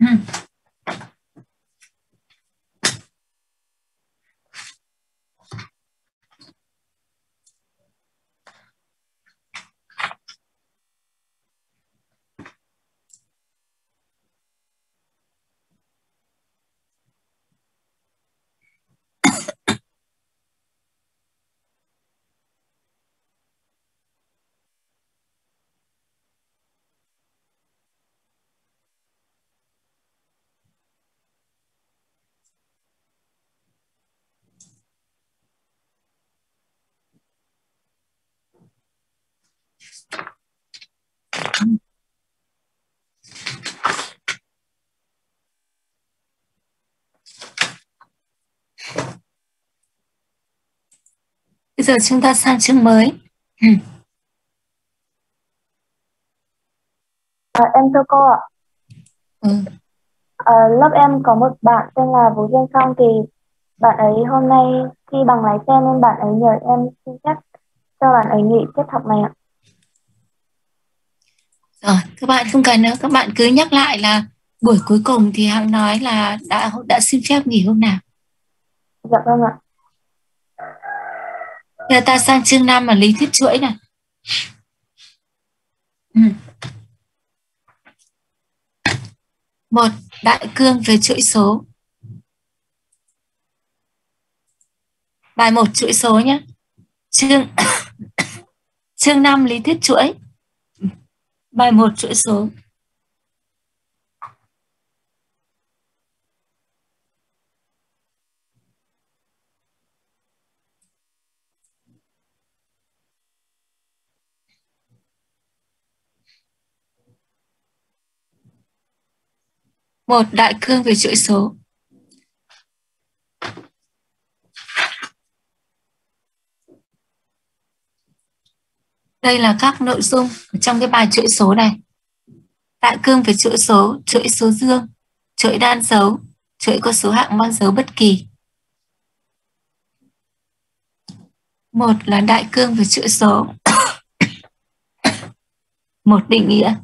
Ừ. Bây giờ chúng ta sang chương mới. Ừ. À, em thưa cô ạ. Ừ. À, lớp em có một bạn tên là Vũ Duyên Phong thì bạn ấy hôm nay thi bằng lái xe nên bạn ấy nhờ em xin phép cho bạn ấy nghỉ tiết học này ạ. Rồi, các bạn không cần nữa, các bạn cứ nhắc lại là buổi cuối cùng thì Hằng nói là đã đã xin phép nghỉ hôm nào. Dạ vâng ạ. Giờ ta sang chương 5 là lý thuyết chuỗi này. Ừ. Một, đại cương về chuỗi số. Bài 1 chuỗi số nhé. Chương chương 5 lý thuyết chuỗi. Bài 1 chuỗi số. Một đại cương về chuỗi số. Đây là các nội dung trong cái bài chuỗi số này. Đại cương về chuỗi số, chuỗi số dương, chuỗi đan dấu, chuỗi có số hạng mang dấu bất kỳ. Một là đại cương về chuỗi số. Một định nghĩa.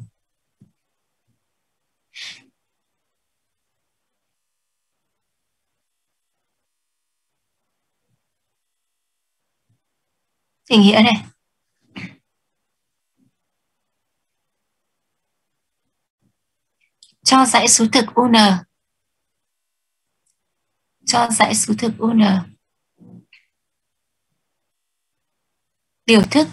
Định nghĩa này. cho dãy số thực UN cho dãy số thực UN biểu thức.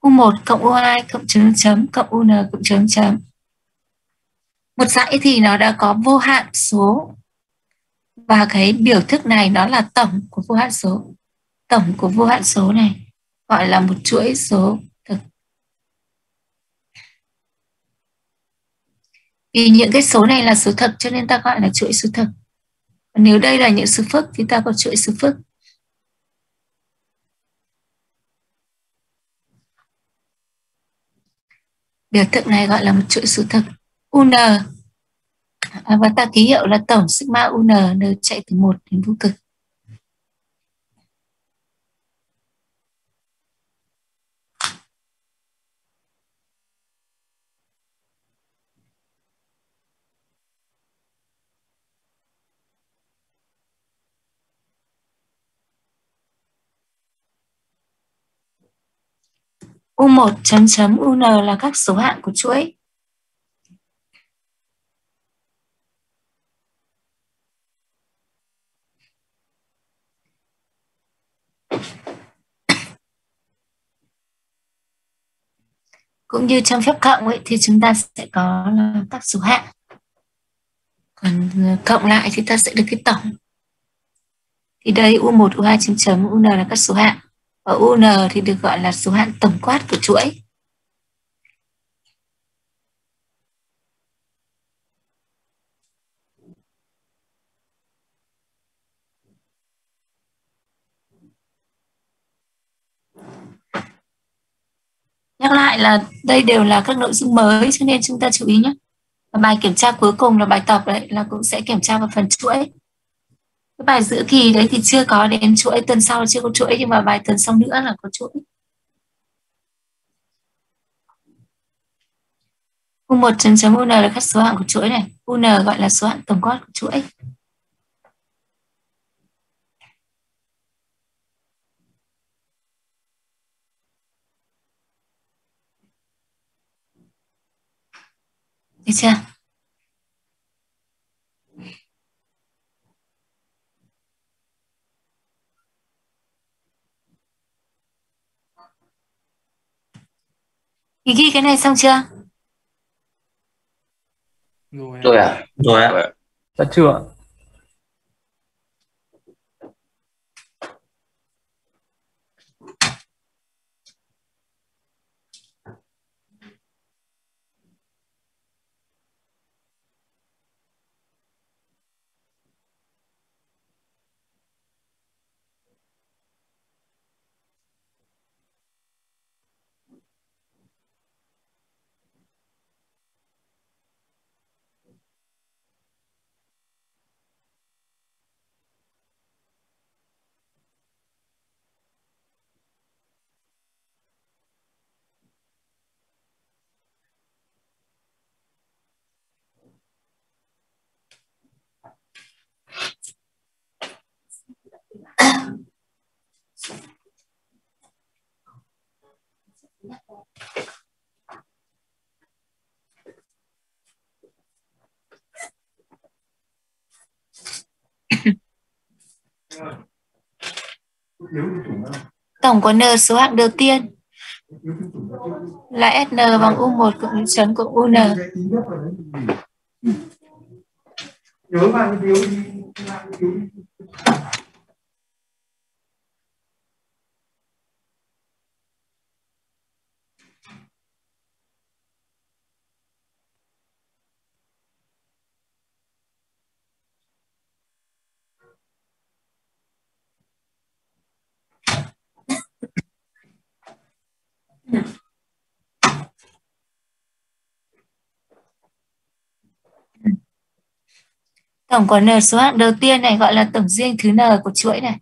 U1 cộng U2 cộng chấm chấm cộng UN cộng chấm chấm. Một dãy thì nó đã có vô hạn số. Và cái biểu thức này nó là tổng của vô hạn số tổng của vô hạn số này gọi là một chuỗi số thực Vì những cái số này là số thực cho nên ta gọi là chuỗi số thực Còn nếu đây là những số phức thì ta có chuỗi số phức. Biểu thức này gọi là một chuỗi số thực UN à, và ta ký hiệu là tổng sigma UN n chạy từ 1 đến vô cực. U1 chấm chấm UN là các số hạng của chuỗi. Cũng như trong phép cộng ấy, thì chúng ta sẽ có là các số hạng. Còn ờ, cộng lại thì ta sẽ được cái tổng. Thì đây U1, U2 chấm chấm UN là các số hạng và UN thì được gọi là số hạn tổng quát của chuỗi. Nhắc lại là đây đều là các nội dung mới, cho nên chúng ta chú ý nhé. Và bài kiểm tra cuối cùng là bài tập đấy, là cũng sẽ kiểm tra vào phần chuỗi cái bài giữa kỳ đấy thì chưa có đến chuỗi, tuần sau chưa có chuỗi, nhưng mà bài tuần sau nữa là có chuỗi U1 chấm chấm UN là các số hạng của chuỗi này. UN gọi là số hạng tổng quát của chuỗi. Được chưa? Ghi cái này xong chưa? rồi. Rồi ạ. Rồi ạ. Dạ chưa Tổng của N số hạng đầu tiên là SN bằng U1 cộng chấm cộng UN. nhớ bao nhiêu đi đi Tổng của N số hạng đầu tiên này gọi là tổng riêng thứ N của chuỗi này.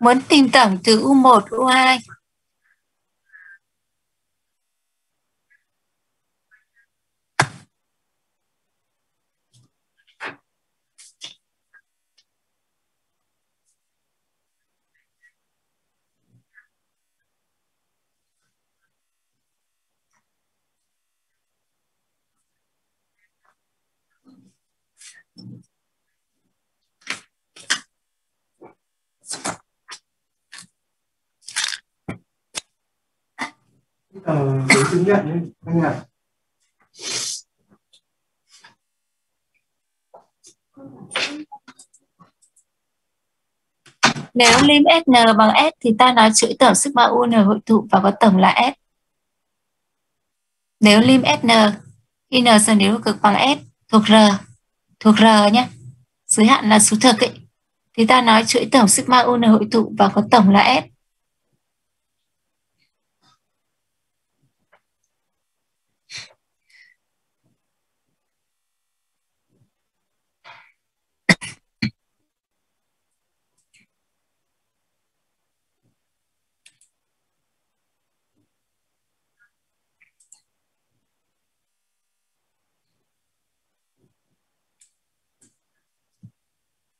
Muốn tìm tổng từ U1, U2 tờ giấy chứng nhận ấy, anh ạ Nếu lim SN bằng S thì ta nói chuỗi tổng sigma UN hội tụ và có tổng là S. Nếu lim SN khi N sở nếu cực bằng S thuộc R thuộc R nhé giới hạn là số thực ấy thì ta nói chuỗi tổng sigma UN hội tụ và có tổng là S.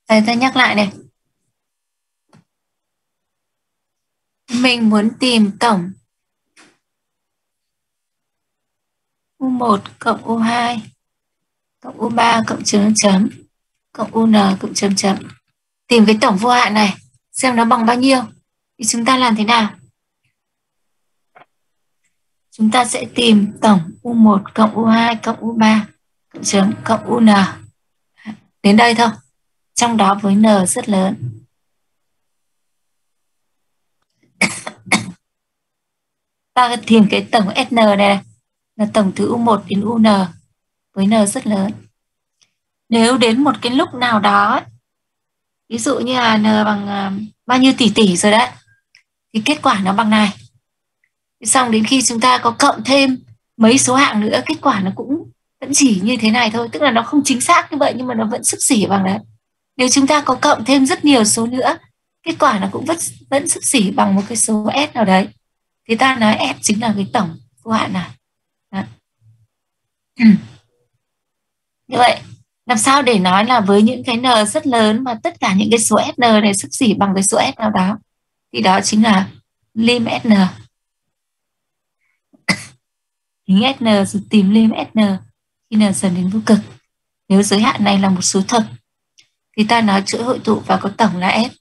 thầy ta nhắc lại này. Mình muốn tìm tổng U1 cộng U2 cộng U3 cộng chấm chấm cộng UN cộng chấm chấm. Tìm cái tổng vô hạn này, xem nó bằng bao nhiêu. Thì chúng ta làm thế nào? Chúng ta sẽ tìm tổng U1 cộng U2 cộng U3 cộng chấm cộng UN. Đến đây thôi trong đó với n rất lớn. Ta tìm cái tổng SN này là tổng từ U1 đến UN với n rất lớn. Nếu đến một cái lúc nào đó, ví dụ như là n bằng à, bao nhiêu tỷ tỷ rồi đấy, thì kết quả nó bằng này. Xong đến khi chúng ta có cộng thêm mấy số hạng nữa, kết quả nó cũng vẫn chỉ như thế này thôi, tức là nó không chính xác như vậy nhưng mà nó vẫn sức xỉ bằng đấy nếu chúng ta có cộng thêm rất nhiều số nữa, kết quả nó cũng vẫn vẫn xấp xỉ bằng một cái số s nào đấy. Thì ta nói s chính là cái tổng vô hạn này đó. như vậy, làm sao để nói là với những cái n rất lớn mà tất cả những cái số sn này xấp xỉ bằng cái số s nào đó, thì đó chính là lim sn tính sn rồi tìm lim sn khi n dần đến vô cực. Nếu giới hạn này là một số thật thì ta nói chuỗi hội tụ và có tổng là s.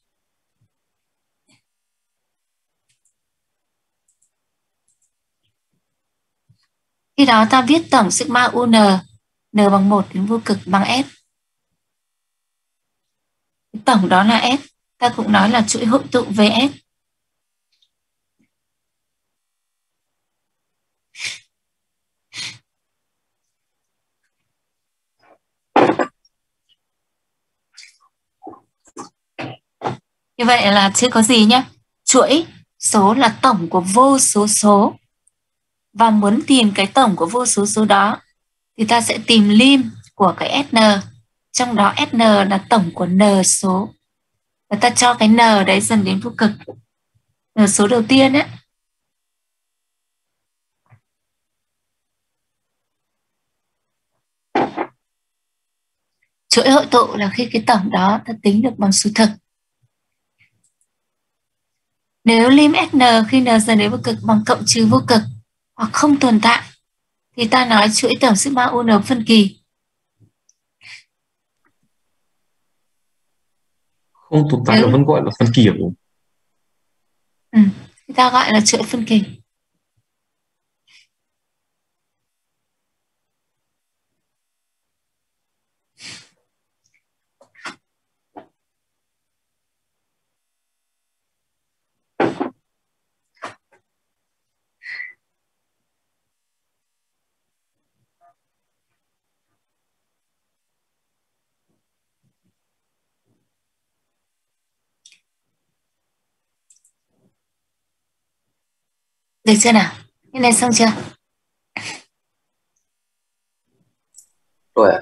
Khi đó ta viết tổng sigma un, n bằng 1 đến vô cực bằng s. Tổng đó là s. Ta cũng nói là chuỗi hội tụ vs. Như vậy là chưa có gì nhé. Chuỗi số là tổng của vô số số. Và muốn tìm cái tổng của vô số số đó, thì ta sẽ tìm lim của cái SN. Trong đó SN là tổng của N số. Và ta cho cái N đấy dần đến vô cực. N số đầu tiên ấy. Chuỗi hội tụ là khi cái tổng đó ta tính được bằng số thực. Nếu lim sn khi n dần đến vô cực bằng cộng trừ vô cực hoặc không tồn tại thì ta nói chuỗi tổng sigma un phân kỳ. Không tồn tại là vẫn gọi là phân kỳ đúng Ừ, thì ta gọi là chuỗi phân kỳ. Được chưa nào? Như này xong chưa? Rồi ạ.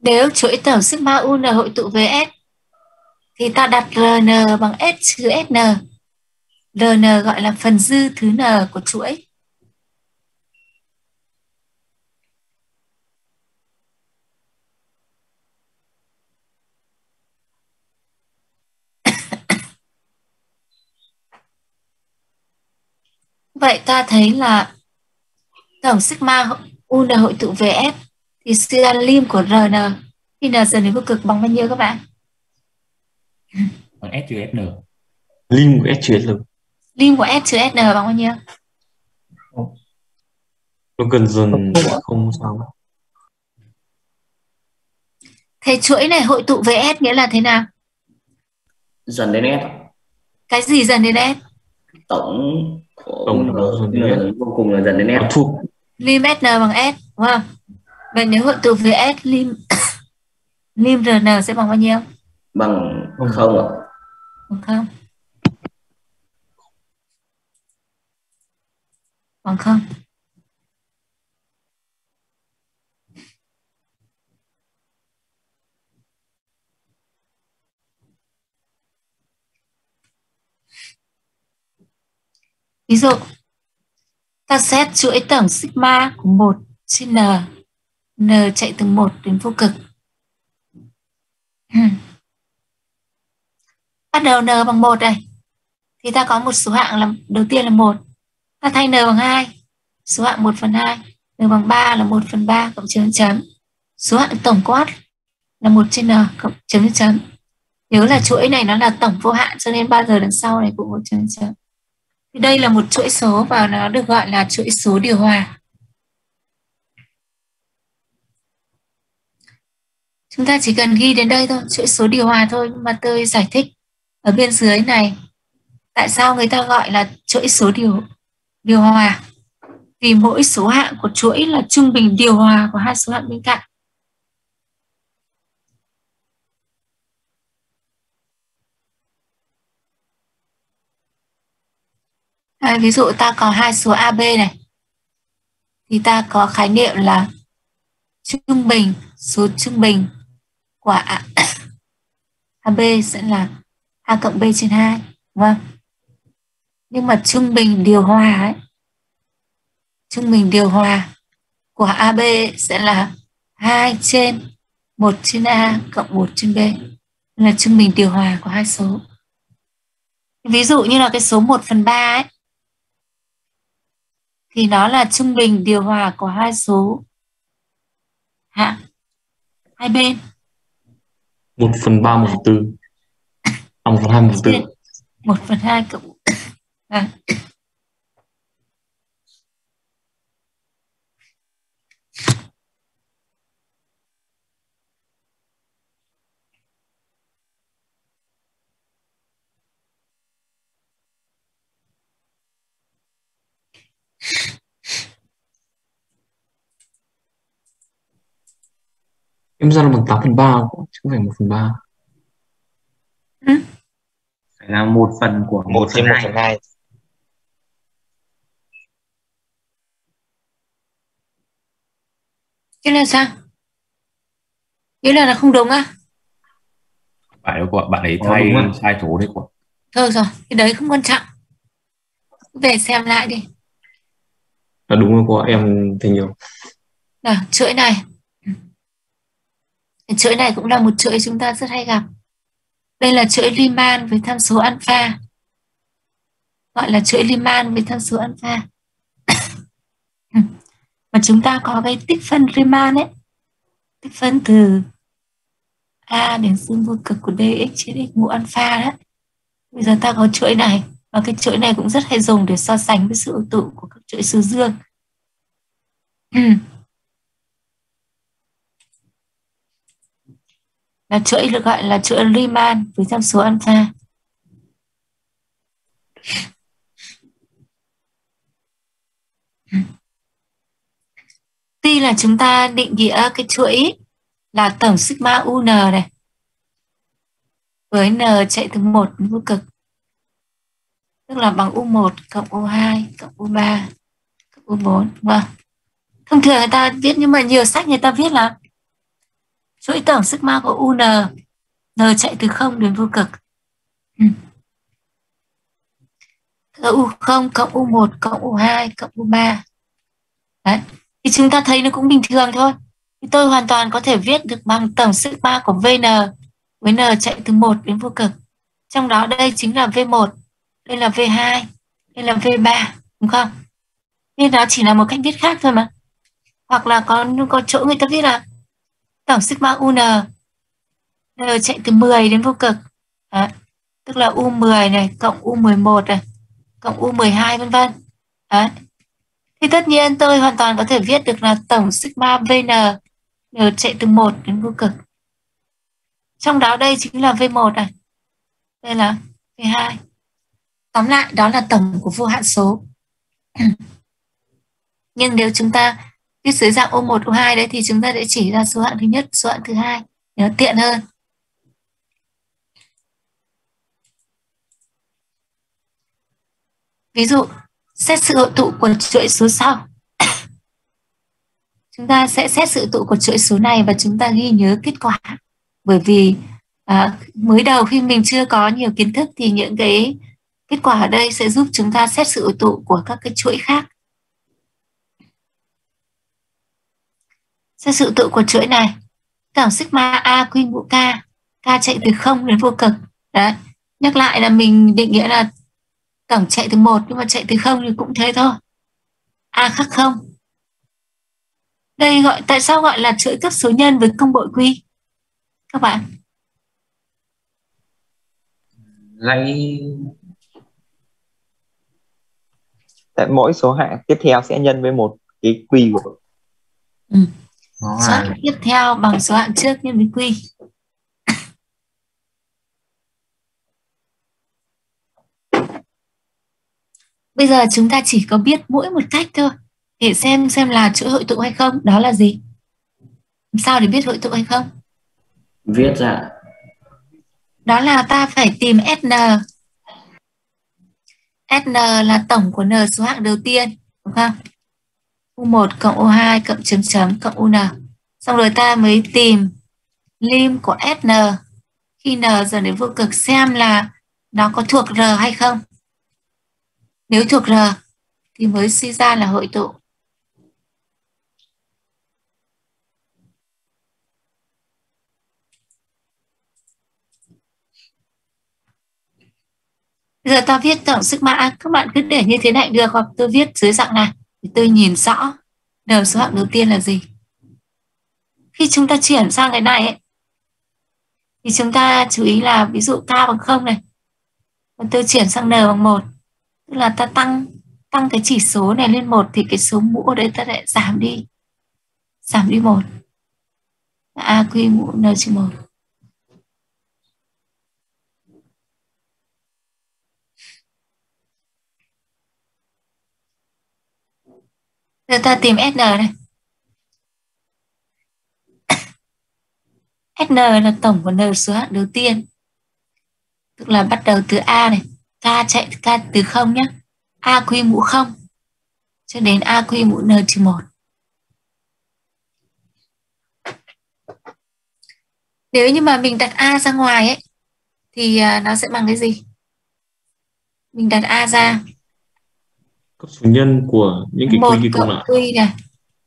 Nếu chuỗi tổng sigma un hội tụ với S thì ta đặt Rn bằng S trừ Sn. Rn gọi là phần dư thứ n của chuỗi. Vậy ta thấy là tổng sigma UN hội tụ về S thì ra lim của RN khi n dần đến vô cực bằng bao nhiêu các bạn? Bằng S trừ SN. Lim của S trừ SN. Lim của S trừ SN bằng bao nhiêu? Nó gần dần không sao. Thế chuỗi này hội tụ về S nghĩa là thế nào? Dần đến S. Cái gì dần đến S? Tổng Đến S. vô cùng là dần đến S. Thuộc lim SN bằng S đúng không? Vậy nếu hội tụ về S lim lim RN sẽ bằng bao nhiêu? Bằng không ạ. Bằng không? Bằng không? Ví dụ, ta xét chuỗi tổng sigma của 1 trên n. n chạy từ 1 đến vô cực. Hmm. Bắt đầu n bằng 1 này. Thì ta có một số hạng là đầu tiên là 1. Ta thay n bằng 2. Số hạng 1 phần 2. n bằng 3 là 1 phần 3 cộng chấm chấm. Số hạng tổng quát là 1 trên n cộng chấm chấm. Nhớ là chuỗi này nó là tổng vô hạn cho nên bao giờ đằng sau này cũng có chấm chấm. Thì đây là một chuỗi số và nó được gọi là chuỗi số điều hòa. Chúng ta chỉ cần ghi đến đây thôi, chuỗi số điều hòa thôi, nhưng mà tôi giải thích ở bên dưới này tại sao người ta gọi là chuỗi số điều điều hòa. Vì mỗi số hạng của chuỗi là trung bình điều hòa của hai số hạng bên cạnh. À, ví dụ ta có hai số AB này. thì ta có khái niệm là trung bình số trung bình của A, AB sẽ là A cộng B trên 2 đúng không? nhưng mà trung bình điều hòa ấy trung bình điều hòa của AB sẽ là 2 trên 1 trên A cộng 1 trên B là trung bình điều hòa của hai số ví dụ như là cái số 1 phần 3 ấy thì nó là trung bình điều hòa của hai số. Hạ hai bên. Một phần ba một phần tư. À, một phần hai một phần tư. Một phần hai cộng à. em ra là bằng 8 phần 3 chứ không phải 1 phần 3 ừ? phải là một phần của một trên một phần hai Thế là sao? Nghĩa là là không đúng à? phải đâu bạn ấy thay sai số đấy của Thôi rồi, cái đấy không quan trọng. Về xem lại đi. là đúng rồi của em thấy nhiều Nào, chuỗi này. Chuỗi này cũng là một chuỗi chúng ta rất hay gặp. Đây là chuỗi Riemann với tham số alpha. Gọi là chuỗi Riemann với tham số alpha. Mà chúng ta có cái tích phân Riemann ấy. Tích phân từ A đến dương vô cực của dx trên x mũ alpha đó. Bây giờ ta có chuỗi này, và cái chuỗi này cũng rất hay dùng để so sánh với sự hội tụ của các chuỗi số dương. Là chuỗi được gọi là chuỗi Riemann với tham số alpha. Tuy là chúng ta định nghĩa cái chuỗi là tổng sigma UN này, với N chạy từ 1 đến vô cực, tức là bằng U1 cộng U2 cộng U3 cộng U4 vâng thông thường người ta viết, nhưng mà nhiều sách người ta viết là chuỗi tổng sức ma của UN N chạy từ 0 đến vô cực. Ừ. U0 cộng U1 cộng U2 cộng U3 Đấy. thì chúng ta thấy nó cũng bình thường thôi. Thì tôi hoàn toàn có thể viết được bằng tổng sức ma của VN, với N chạy từ 1 đến vô cực. Trong đó đây chính là V1 đây là V2 đây là V3 đúng không? Nên nó chỉ là một cách viết khác thôi mà. Hoặc là có có chỗ người ta viết là tổng sigma UN N. Ờ, chạy từ 10 đến vô cực. Đó. tức là U10 này, cộng U11 này, cộng U12 vân vân. Đấy. thì tất nhiên tôi hoàn toàn có thể viết được là tổng sigma VN N. Ờ, chạy từ 1 đến vô cực. Trong đó đây chính là V1 này. Đây là V2 tóm lại, đó là tổng của vô hạn số. Nhưng nếu chúng ta viết dưới dạng O1, O2 đấy thì chúng ta sẽ chỉ ra số hạng thứ nhất, số hạng thứ hai để nó tiện hơn. Ví dụ, xét sự hội tụ của chuỗi số sau. chúng ta sẽ xét sự tụ của chuỗi số này và chúng ta ghi nhớ kết quả. Bởi vì à, mới đầu khi mình chưa có nhiều kiến thức thì những cái kết quả ở đây sẽ giúp chúng ta xét sự hội tụ của các cái chuỗi khác. Xét sự tự của chuỗi này. Tổng sigma a quy mũ k k chạy từ 0 đến vô cực. Đấy. Nhắc lại là mình định nghĩa là tổng chạy từ 1 nhưng mà chạy từ 0 thì cũng thế thôi. A khác 0 đây gọi tại sao gọi là chuỗi cấp số nhân với công bội quy? Các bạn. Lấy tại mỗi số hạng tiếp theo sẽ nhân với một cái quy của ừ. Số hạng tiếp theo bằng số hạng trước nhân với quy. Bây giờ chúng ta chỉ có biết mỗi một cách thôi để xem xem là chuỗi hội tụ hay không, đó là gì? Làm sao để biết hội tụ hay không? Viết ra. Đó là ta phải tìm SN. SN là tổng của N số hạng đầu tiên, đúng không? U1 cộng U2 cộng chấm chấm cộng UN. Xong rồi ta mới tìm lim của SN khi N dần đến vô cực xem là nó có thuộc R hay không. Nếu thuộc R thì mới suy ra là hội tụ. Bây giờ ta viết tổng sức mã, à, các bạn cứ để như thế này được hoặc tôi viết dưới dạng này thì tôi nhìn rõ đầu số hạng đầu tiên là gì. Khi chúng ta chuyển sang cái này ấy, thì chúng ta chú ý là ví dụ k bằng không này. Và tôi chuyển sang n bằng một Tức là ta tăng tăng cái chỉ số này lên một thì cái số mũ ở đây ta lại giảm đi. Giảm đi một A quy mũ n trừ một Giờ ta tìm SN này. SN là tổng của n số hạng đầu tiên. Tức là bắt đầu từ A này, K chạy K từ 0 nhé. A quy mũ 0 cho đến A quy mũ n trừ 1. Nếu như mà mình đặt A ra ngoài ấy thì à, nó sẽ bằng cái gì? Mình đặt A ra cấp số nhân của những cái một quy cộng lại quy này.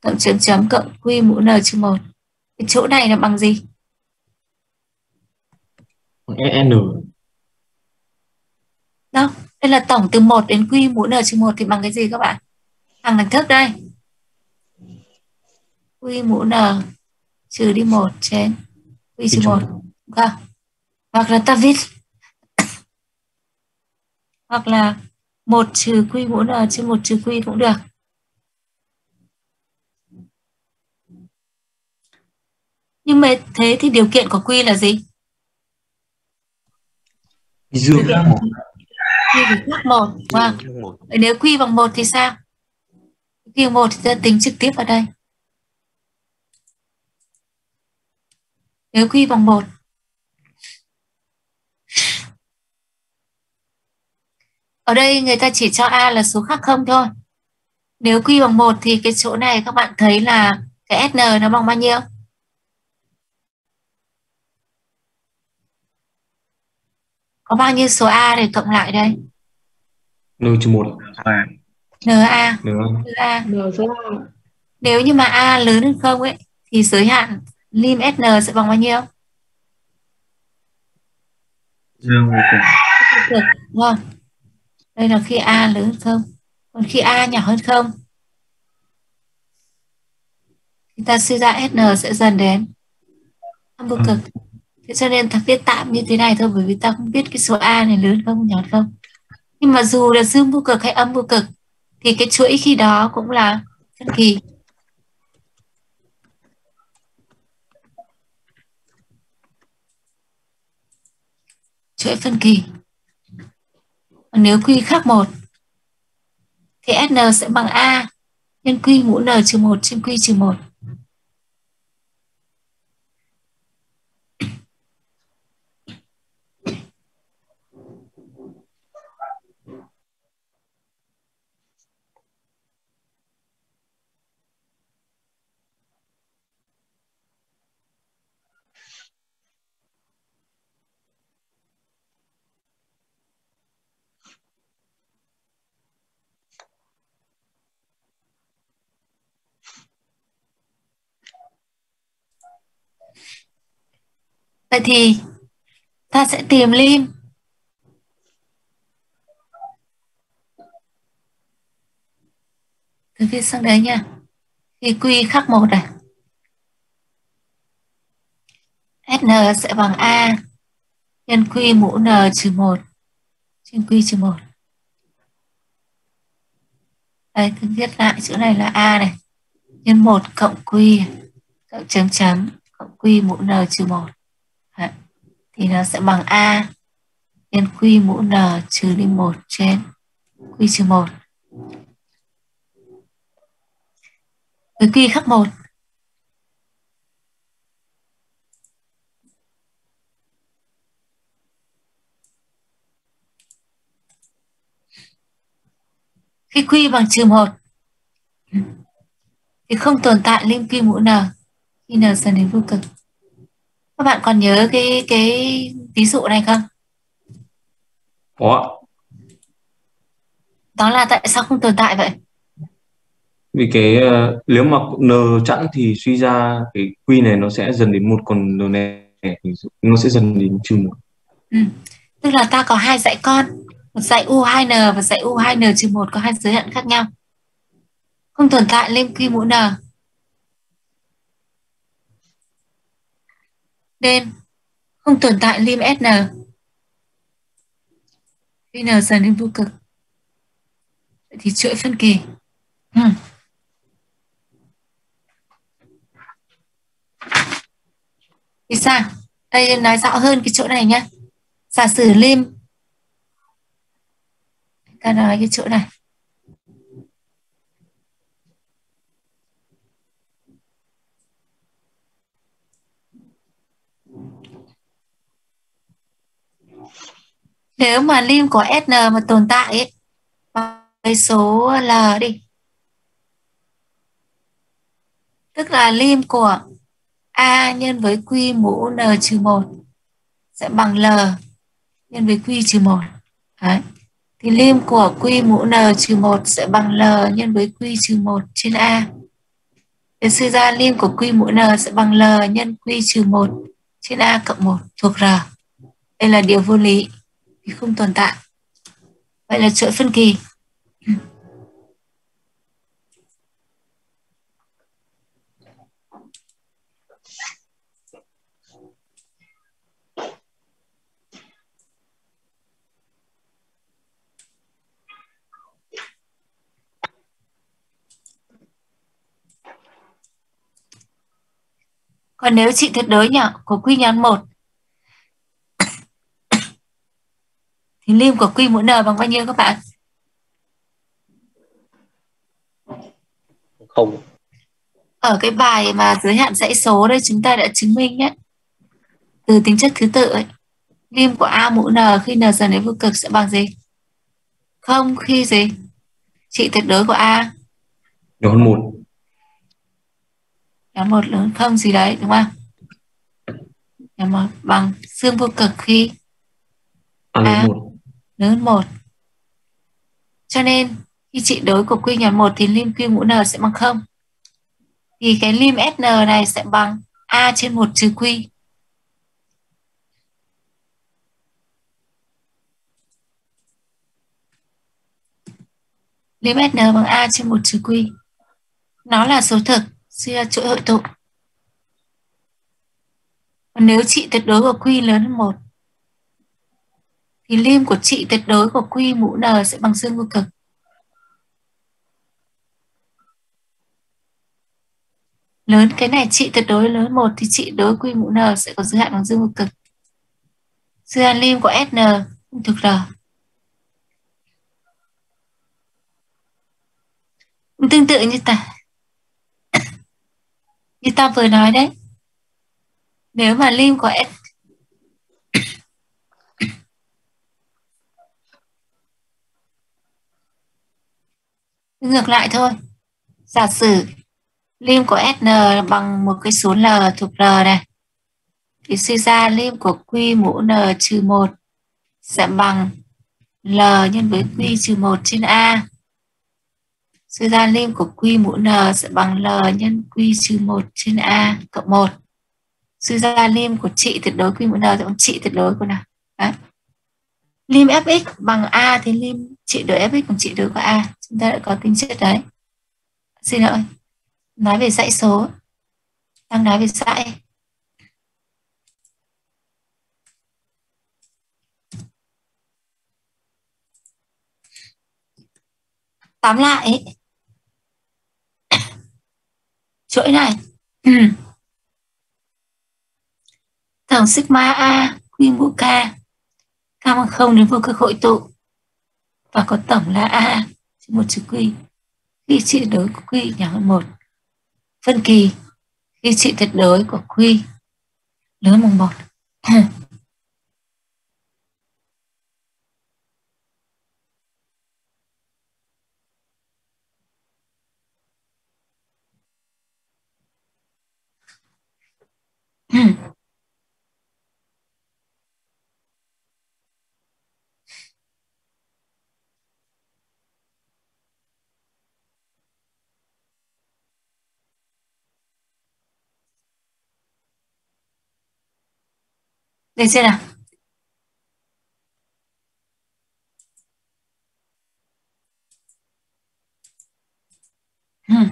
Cộng chấm chấm cộng quy mũ n trừ một. Cái chỗ này là bằng gì? Bằng SN đâu đây là tổng từ 1 đến quy mũ n trừ một thì bằng cái gì các bạn? Hàng đẳng thức đây. Quy mũ n trừ đi một trên quy trừ một. không hoặc là ta viết. Hoặc là một trừ quy mũ n trên một trừ quy cũng được. Nhưng mà thế thì điều kiện của quy là gì? Dương. Khác một. Quy phải khác một vâng. Vậy nếu quy bằng một thì sao? Quy bằng một thì ta tính trực tiếp vào đây. Nếu quy bằng một ở đây người ta chỉ cho a là số khác không thôi. Nếu quy bằng một thì cái chỗ này các bạn thấy là cái sn nó bằng bao nhiêu? Có bao nhiêu số a để cộng lại đây? N trừ một na được không na nếu như mà a lớn hơn không ấy thì giới hạn lim sn sẽ bằng bao nhiêu? Dương vô cùng đúng không đây là khi a lớn hơn không? Còn khi a nhỏ hơn không? Thì ta suy ra sn sẽ dần đến. Âm vô cực. Thế cho nên ta viết tạm như thế này thôi bởi vì ta không biết cái số a này lớn không nhỏ không. Nhưng mà dù là dương vô cực hay âm vô cực thì cái chuỗi khi đó cũng là phân kỳ. Chuỗi phân kỳ nếu quy khác một, thì SN sẽ bằng A nhân quy mũ N trừ 1 trên quy trừ 1. Vậy thì ta sẽ tìm lim Tôi viết sang đấy nha. thì quy khác một này. SN sẽ bằng A nhân quy mũ N trừ 1 trên quy trừ 1. Đây, tôi viết lại chữ này là A này. Nhân 1 cộng quy cộng chấm chấm cộng quy mũ N trừ 1 thì nó sẽ bằng A nhân Q mũ N trừ đi 1 trên Q trừ 1. Với Q khác 1. Khi Q bằng trừ 1 thì không tồn tại lim quy mũ n khi n dần đến vô cực các bạn còn nhớ cái cái ví dụ này không? Có đó là tại sao không tồn tại vậy? Vì cái uh, nếu mà n chẵn thì suy ra cái quy này nó sẽ dần đến một còn n này nó sẽ dần đến trừ một. Ừ. tức là ta có hai dãy con một dãy u2n và dãy u2n trừ một có hai giới hạn khác nhau. Không tồn tại lên quy mũ n đêm không tồn tại lim sn khi n dần đến vô cực. Vậy thì chuỗi phân kỳ. Ừ. thì sao? Đây nói rõ hơn cái chỗ này nhé giả sử lim. Ta nói cái chỗ này. Nếu mà lim của SN mà tồn tại ấy, với số L đi. Tức là lim của A nhân với Q mũ N trừ 1 sẽ bằng L nhân với Q trừ 1 Đấy. thì lim của Q mũ N trừ 1 sẽ bằng L nhân với Q trừ 1 trên A. Thì suy ra lim của Q mũ N sẽ bằng L nhân Q trừ 1 trên A cộng 1 thuộc R. Đây là điều vô lý thì không tồn tại. Vậy là chuỗi phân kỳ. Còn nếu trị tuyệt đối nhỏ của quy nhánh 1 thì lim của quy mũ n bằng bao nhiêu các bạn? Không. Ở cái bài mà giới hạn dãy số đây chúng ta đã chứng minh nhé. Từ tính chất thứ tự ấy. Lim của A mũ n khi n dần đến vô cực sẽ bằng gì? Không khi gì? Trị tuyệt đối của A nhỏ hơn một nhỏ một lớn không gì đấy đúng không? Nhỏ một bằng dương vô cực khi a lớn A lớn hơn một. Cho nên khi trị đối của quy nhỏ một thì lim quy mũ n sẽ bằng không. Thì cái lim sn này sẽ bằng a trên một trừ quy. Lim sn bằng a trên một trừ quy. Nó là số thực, suy ra chuỗi hội tụ. Còn nếu trị tuyệt đối của quy lớn hơn một thì lim của trị tuyệt đối của quy mũ n sẽ bằng dương vô cực. Lớn cái này trị tuyệt đối lớn một thì trị đối quy mũ n sẽ có giới hạn bằng dương vô cực. dư hạn lim của sn thuộc thực r. Tương tự như ta như ta vừa nói đấy. Nếu mà lim của s ngược lại thôi. Giả sử lim của sn bằng một cái số l thuộc r này, thì suy ra lim của q mũ n trừ 1 sẽ bằng l nhân với q trừ 1 trên a. Suy ra lim của q mũ n sẽ bằng l nhân q trừ 1 trên a cộng 1 suy ra lim của trị tuyệt đối q mũ n sẽ bằng trị tuyệt đối của nào? Đấy. lim fx bằng a thì lim trị đối fx bằng trị đối của a chúng ta đã có tính chất đấy. Xin lỗi. Nói về dãy số. Đang nói về dãy. Tóm lại. Chuỗi này. Tổng sigma a quy mũ k k bằng không đến vô cực hội tụ. Và có tổng là a một chữ quy. Khi trị đối của quy nhỏ hơn một. Phân kỳ, khi trị tuyệt đối của quy. Lớn bằng một. Được chưa nào? Hmm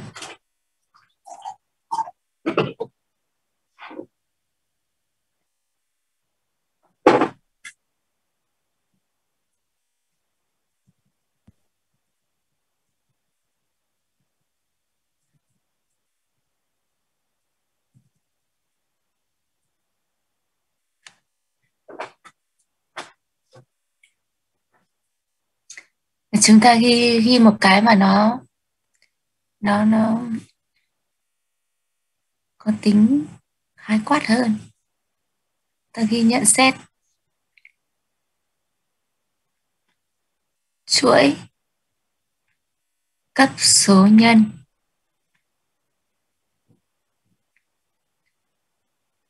chúng ta ghi ghi một cái mà nó nó nó có tính khái quát hơn. Ta ghi nhận xét. Chuỗi cấp số nhân.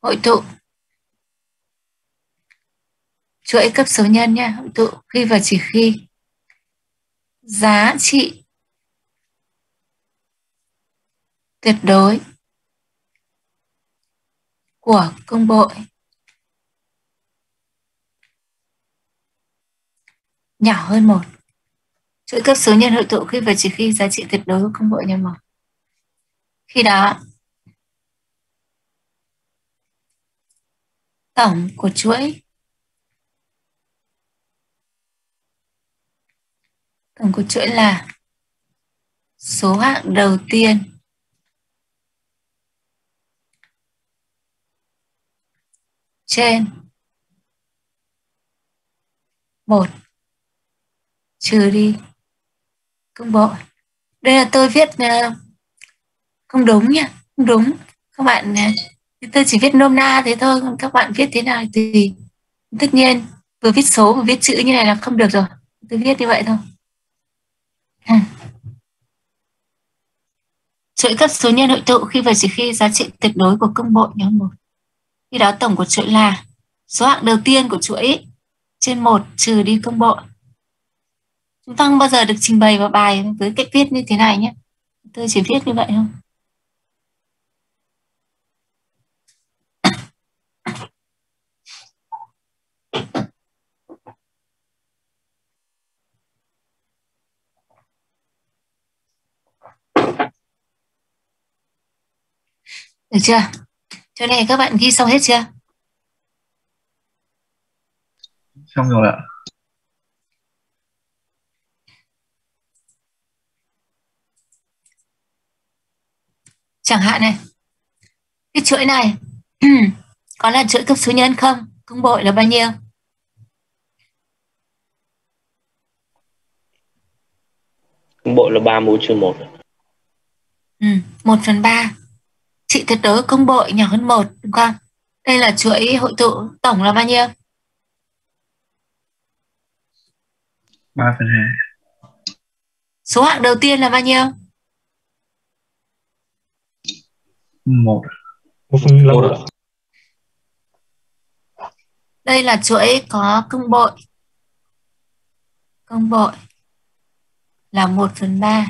Hội tụ. Chuỗi cấp số nhân nha hội tụ khi và chỉ khi giá trị. Tuyệt đối. Của công bội. Nhỏ hơn một. Chuỗi cấp số nhân hội tụ khi và chỉ khi, giá trị tuyệt đối của công bội nhân một khi đó, tổng của chuỗi tổng của chuỗi là số hạng đầu tiên. Trên một. Trừ đi. Công bộ. Đây là tôi viết ờ, không đúng nha không đúng. Các bạn ờ, tôi chỉ viết nôm na thế thôi. Còn các bạn viết thế nào thì tất nhiên. Vừa viết số vừa viết chữ như này là không được rồi. Tôi viết như vậy thôi. Ừ. Chuỗi cấp số nhân hội tụ khi và chỉ khi giá trị tuyệt đối của công bội nhóm 1. Khi đó tổng của chuỗi là số hạng đầu tiên của chuỗi trên 1 trừ đi công bội. Chúng ta không bao giờ được trình bày vào bài với cách viết như thế này nhé. Tôi chỉ viết như vậy thôi. Được chưa? Chỗ này các bạn ghi xong hết chưa? Xong rồi ạ. Chẳng hạn này, cái chuỗi này có là chuỗi cấp số nhân không? Công bội là bao nhiêu? Công bội là 3 mũ trừ 1. Ừ, 1 phần 3 trị tuyệt đối công bội nhỏ hơn một đúng không? Đây là chuỗi hội tụ tổng là bao nhiêu? 3 phần 2. Số hạng đầu tiên là bao nhiêu? 1. 1 phần 1 Đây là chuỗi có công bội. Công bội là 1 phần 3.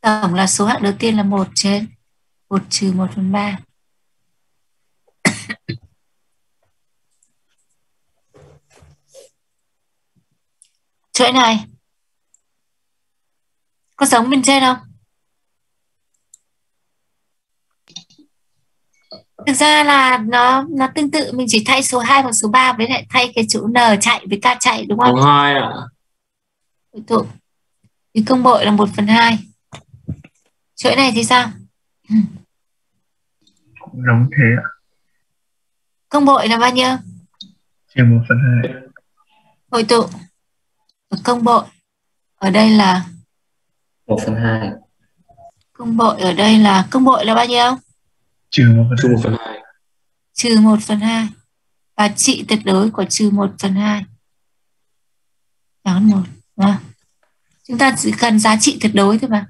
Tổng là số hạng đầu tiên là 1 trên 1 trừ 1 phần 3. Chuỗi này có giống bên trên không? Thực ra là nó nó tương tự mình chỉ thay số 2 và số 3 với lại thay cái chữ N chạy với K chạy đúng không? Số 2 ạ. Tụ. Thì công bội là 1 phần 2. Chuỗi này thì sao? Giống thế ạ. Công bội là bao nhiêu? Trừ 1 phần 2. Hội tụ. Và công bội ở đây là 1 phần 2. công bội ở đây là công bội là bao nhiêu? Trừ 1 phần Trừ 2. 1 phần 2. Trừ 1 phần 2. Và trị tuyệt đối của trừ 1 phần 2. Nhỏ hơn 1. Đúng không? Chúng ta chỉ cần giá trị tuyệt đối thôi mà.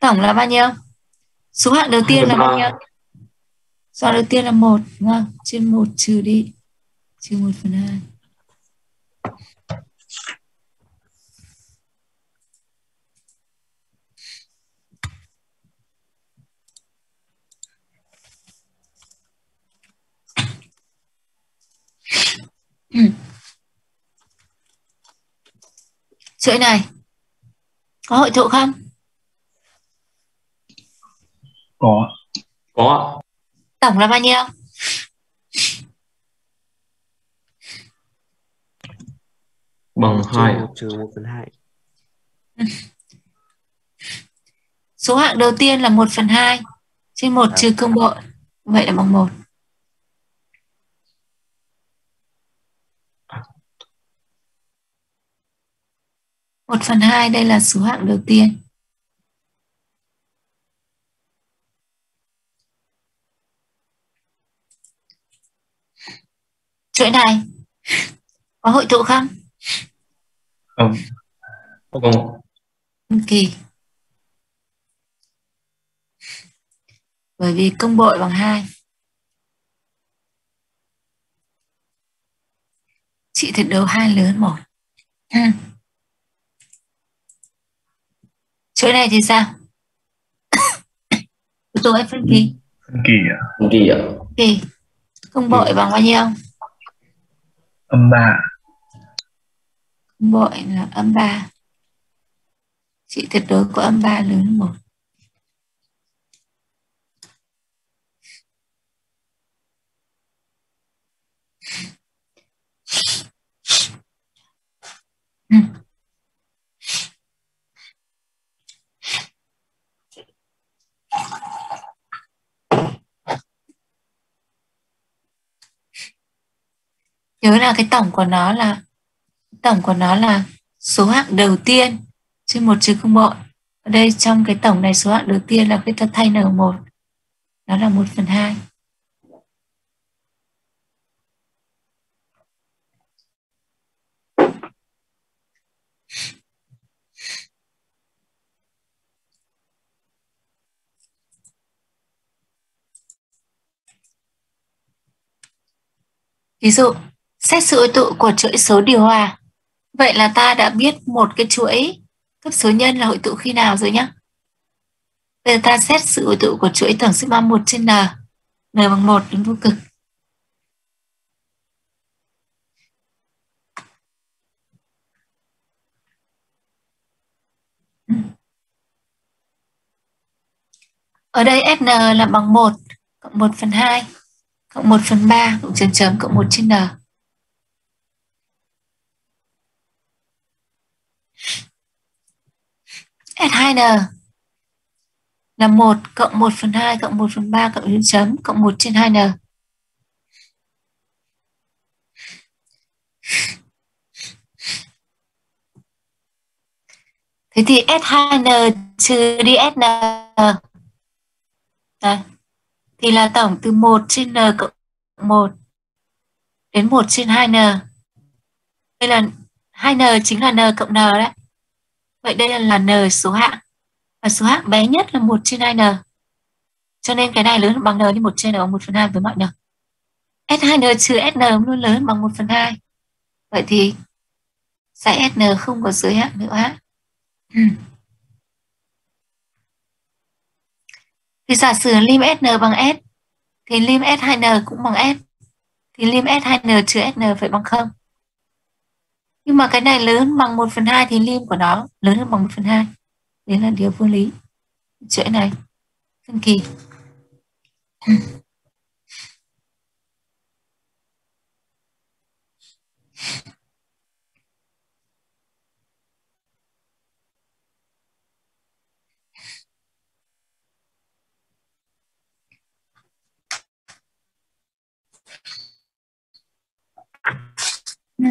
Tổng là bao nhiêu? Số hạng đầu tiên là bao nhiêu? Số hạng đầu tiên là 1, đúng không? Trên 1 trừ đi. Trừ 1 phần 2. ừ. chuỗi này có hội tụ không có có tổng là bao nhiêu? Bằng hai trừ một phần hai. Số hạng đầu tiên là 1 phần 2 trên 1 trừ công bội. Vậy là bằng 1 1 phần 2 đây là số hạng đầu tiên chuỗi này. Có hội tụ không? Không. Không kỳ. Bởi vì công bội bằng 2 chị thực đấu hai lớn một. Ừ. chuỗi này thì sao? Hay phân kỳ. Phân kỳ à? Phân kỳ ạ kỳ. Công bội bằng bao nhiêu âm ba bội là âm 3 trị tuyệt đối của âm 3 lớn hơn một. Nhớ là cái tổng của nó là tổng của nó là số hạng đầu tiên trên một trừ không bội. Ở đây trong cái tổng này số hạng đầu tiên là khi ta thay n1 đó là 1 phần 2 Ví dụ, xét sự hội tụ của chuỗi số điều hòa. Vậy là ta đã biết một cái chuỗi cấp số nhân là hội tụ khi nào rồi nhé. Bây giờ ta xét sự hội tụ của chuỗi tổng sigma 1 trên n. n bằng 1 đến vô cực. Ở đây Fn là bằng 1 cộng 1 phần 2 cộng 1 phần 3 cộng chấm chấm cộng 1 trên n. S2n là 1 cộng 1 phần 2 cộng 1 phần 3 cộng chấm chấm cộng 1 trên 2n. Thế thì S2n trừ đi SN. Đây thì là tổng từ 1 trên n cộng 1 đến 1 trên 2n. Đây là 2n chính là n cộng n đấy. Vậy đây là, là n số hạng. Và số hạng bé nhất là 1 trên 2n. Cho nên cái này lớn bằng n đi 1 trên n bằng 1 phần 2 với mọi n. S2n trừ SN luôn lớn bằng 1 phần 2. Vậy thì dãy SN không có giới hạn nữa. Ừ. Thì giả sử lim SN bằng S thì lim S2N cũng bằng S. Thì lim S2N trừ SN phải bằng 0. Nhưng mà cái này lớn bằng 1 phần 2 thì lim của nó lớn hơn bằng 1 phần 2. Đấy là điều vô lý. Chuỗi này phân kỳ. Ừ.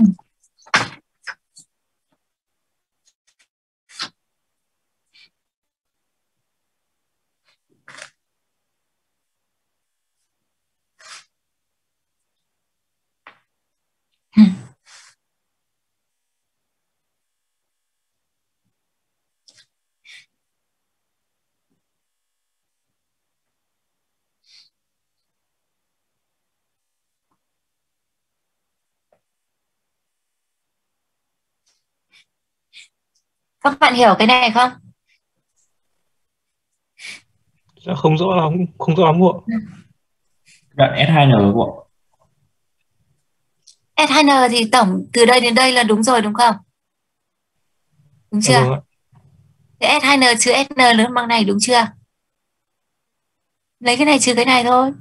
Ừ. Các bạn hiểu cái này không? Dạ không rõ lắm, không rõ lắm ạ. đoạn S2N của S2N thì tổng từ đây đến đây là đúng rồi đúng không? Đúng chưa? Ạ. Thế S2N trừ SN lớn bằng này đúng chưa? Lấy cái này trừ cái này thôi.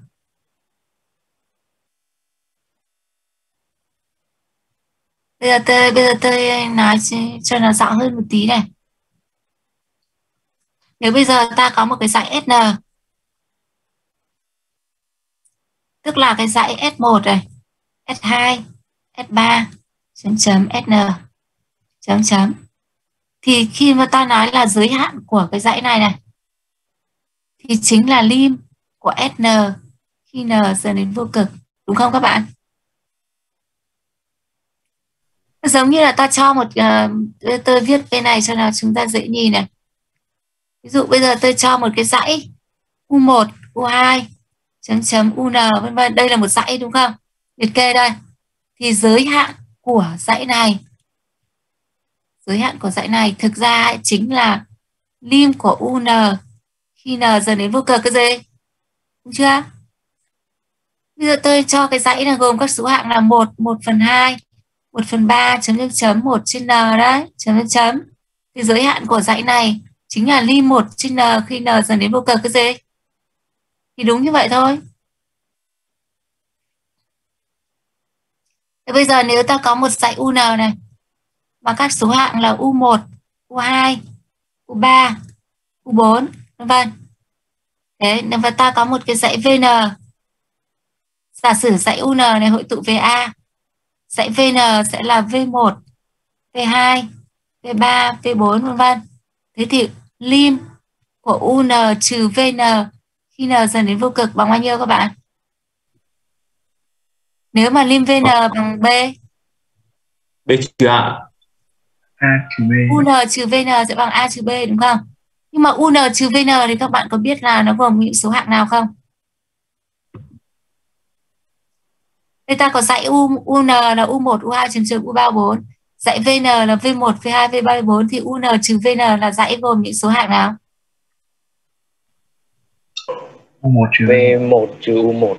Bây giờ tôi bây giờ tôi nói cho- nó rõ hơn một tí này. Nếu bây giờ ta có một cái dãy SN tức là cái dãy S1 này, S2, S3, chấm chấm SN, chấm chấm. Thì khi mà ta nói là giới hạn của cái dãy này này, thì chính là lim của SN khi N dần đến vô cực. Đúng không các bạn? Giống như là ta cho một, ờ, uh, tôi, viết bên này cho nào chúng ta dễ nhìn này. Ví dụ bây giờ tôi cho một cái dãy U1, U2, chấm chấm UN vân vân. Đây là một dãy đúng không? Liệt kê đây. Thì giới hạn của dãy này giới hạn của dãy này thực ra ấy chính là lim của UN khi n dần đến vô cực cái gì? Đúng chưa? Bây giờ tôi cho cái dãy là gồm các số hạng là 1, 1 phần 2 1 phần 3 chấm chấm chấm 1 trên n đấy chấm chấm chấm thì giới hạn của dãy này chính là ly 1 trên n khi n dần đến vô cực cái gì thì đúng như vậy thôi. Thế bây giờ nếu ta có một dãy UN này mà các số hạng là U1, U2, U3, U4, vân vân. Thế và ta có một cái dãy VN. Giả sử dãy UN này hội tụ về A. Dãy VN sẽ là V1, V2, V3, V4 vân vân. Thế thì lim của UN trừ VN khi n dần đến vô cực bằng bao nhiêu các bạn? Nếu mà lim VN bằng B, B trừ A A trừ B. UN trừ VN sẽ bằng A trừ B đúng không? Nhưng mà UN trừ VN thì các bạn có biết là nó gồm những số hạng nào không? Đây ta có dãy U, UN là U1, U2 chấm chấm U3, U4. Dãy VN là V1, V2, V3, V4 thì UN trừ VN là dãy gồm những số hạng nào? U1 trừ V1 trừ U1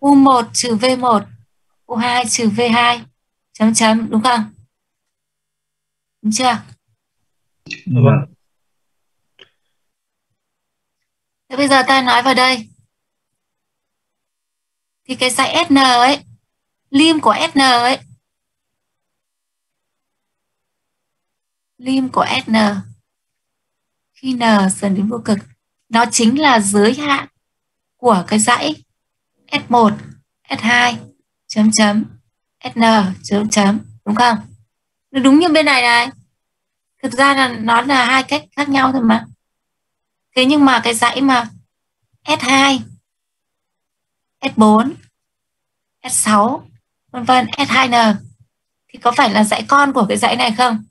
U1 trừ V1, U2 trừ V2, chấm chấm đúng không? Đúng chưa? Vâng. Thế bây giờ ta nói vào đây. Thì cái dãy SN ấy, lim của SN ấy, lim của SN khi N dần đến vô cực, nó chính là giới hạn của cái dãy S1, S2, chấm chấm, SN, chấm chấm, đúng không? Đúng như bên này này. Thực ra là nó là hai cách khác nhau thôi mà. Thế nhưng mà cái dãy mà S2, S4, S6, vân vân, S2N thì có phải là dãy con của cái dãy này không?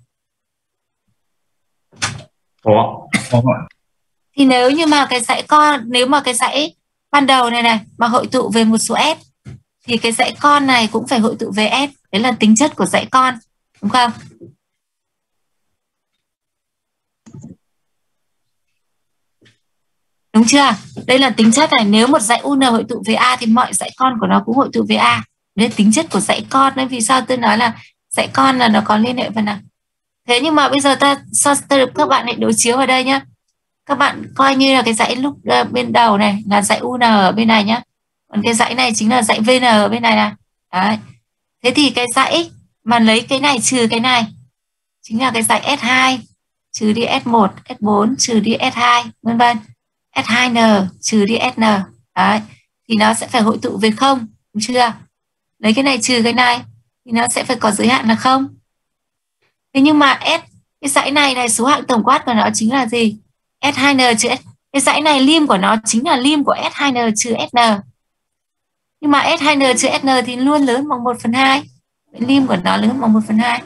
có. Thì nếu như mà cái dãy con, nếu mà cái dãy ban đầu này này mà hội tụ về một số S thì cái dãy con này cũng phải hội tụ về S. Đấy là tính chất của dãy con, đúng không? Đúng chưa? Đây là tính chất này. Nếu một dãy UN hội tụ về A thì mọi dãy con của nó cũng hội tụ về A đấy tính chất của dãy con. Nên vì sao tôi nói là dãy con là nó có liên hệ phần nào. Thế nhưng mà bây giờ ta so ta được các bạn lại đối chiếu vào đây nhá. Các bạn coi như là cái dãy lúc uh, bên đầu này là dãy UN ở bên này nhá. Còn cái dãy này chính là dãy VN ở bên này này. Đấy. Thế thì cái dãy mà lấy cái này trừ cái này chính là cái dãy S2 trừ đi S1, S4 trừ đi S2 vân vân. S2N trừ đi SN. Đấy. Thì nó sẽ phải hội tụ về không, đúng chưa? Lấy cái này trừ cái này thì nó sẽ phải có giới hạn là không. Thế nhưng mà S, cái dãy này này, số hạng tổng quát của nó chính là gì? S2N trừ S. Cái dãy này lim của nó chính là lim của S2N trừ SN. Nhưng mà S2N trừ SN thì luôn lớn bằng 1 phần 2. Lim của nó lớn bằng 1 phần 2.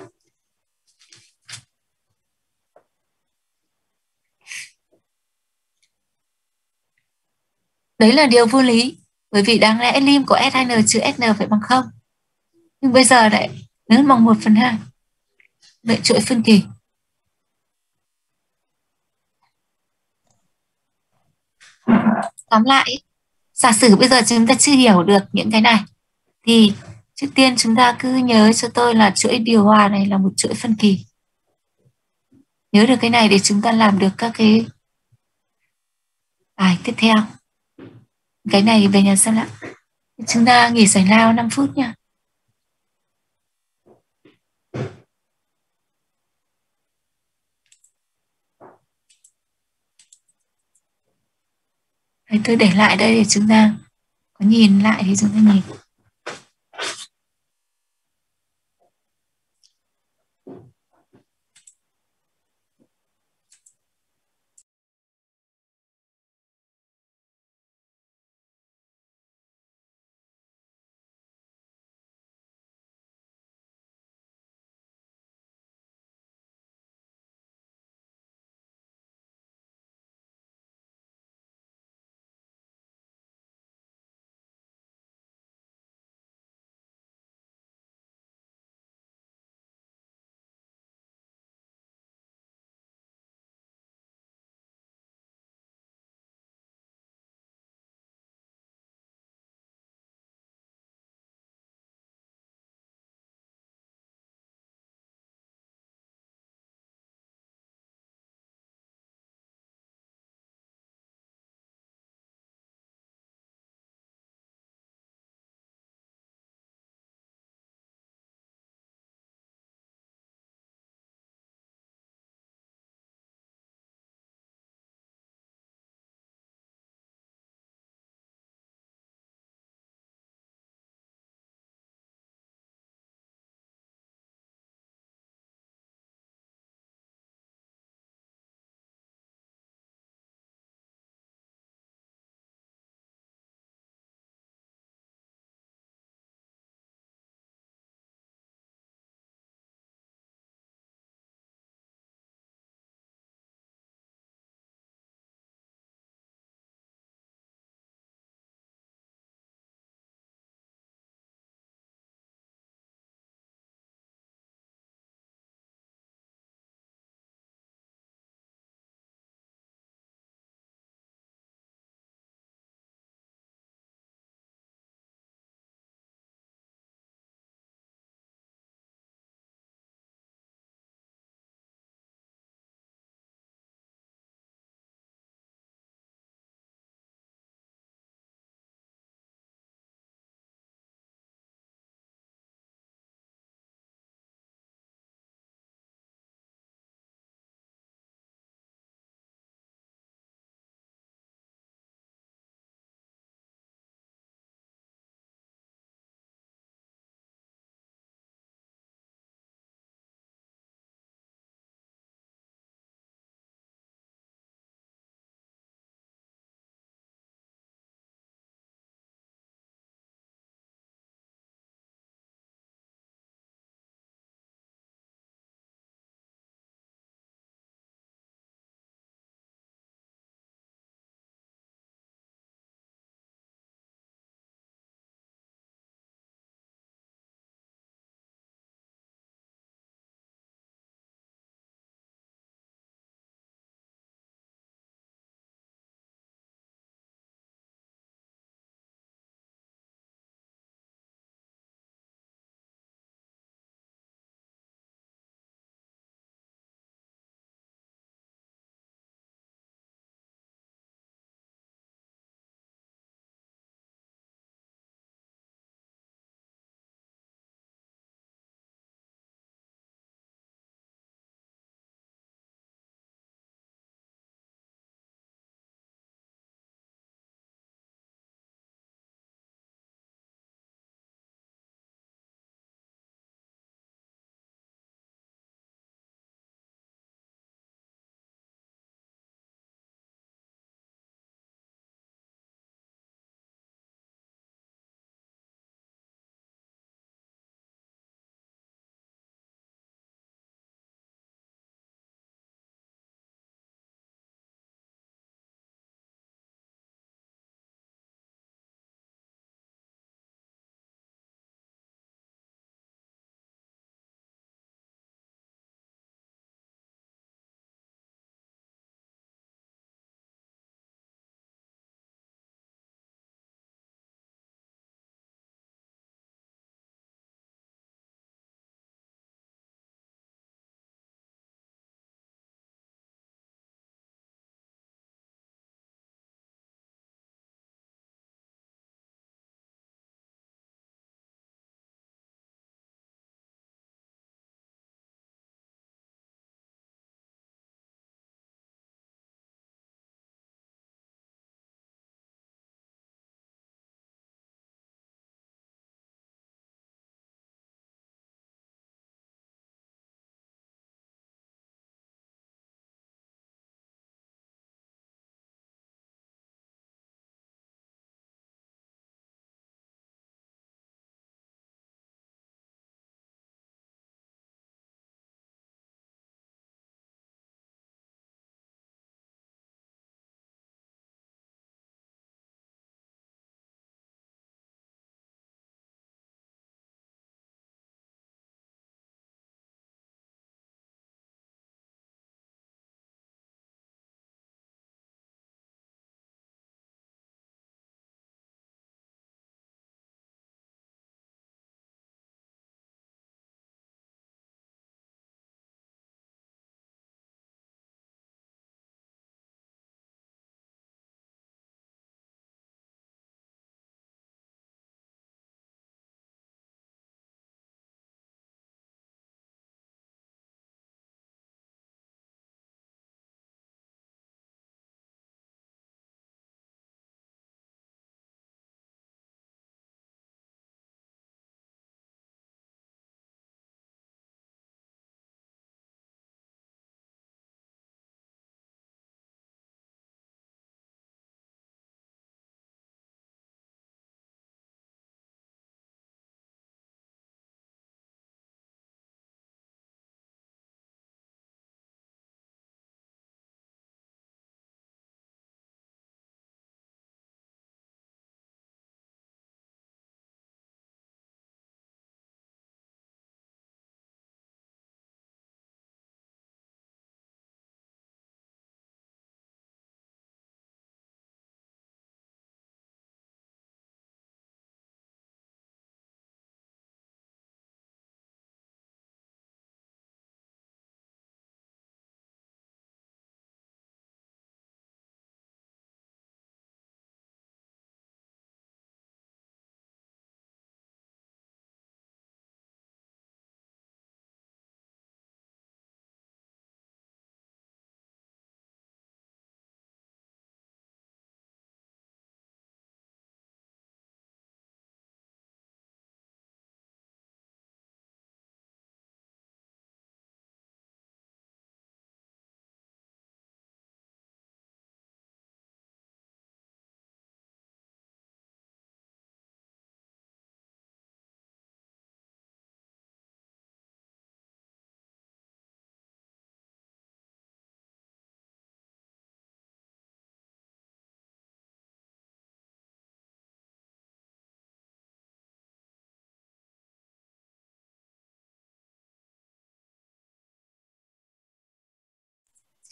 Đấy là điều vô lý. Bởi vì đáng lẽ lim của S2N trừ SN phải bằng 0. Nhưng bây giờ lại lớn bằng 1 phần 2. Vậy chuỗi phân kỳ. Tóm lại, giả sử bây giờ chúng ta chưa hiểu được những cái này thì trước tiên chúng ta cứ nhớ cho tôi là chuỗi điều hòa này là một chuỗi phân kỳ nhớ được cái này để chúng ta làm được các cái bài tiếp theo cái này về nhà xem lại. Chúng ta nghỉ giải lao 5 phút nha. Đấy, tôi để lại đây để chúng ta có nhìn lại thì chúng ta nhìn.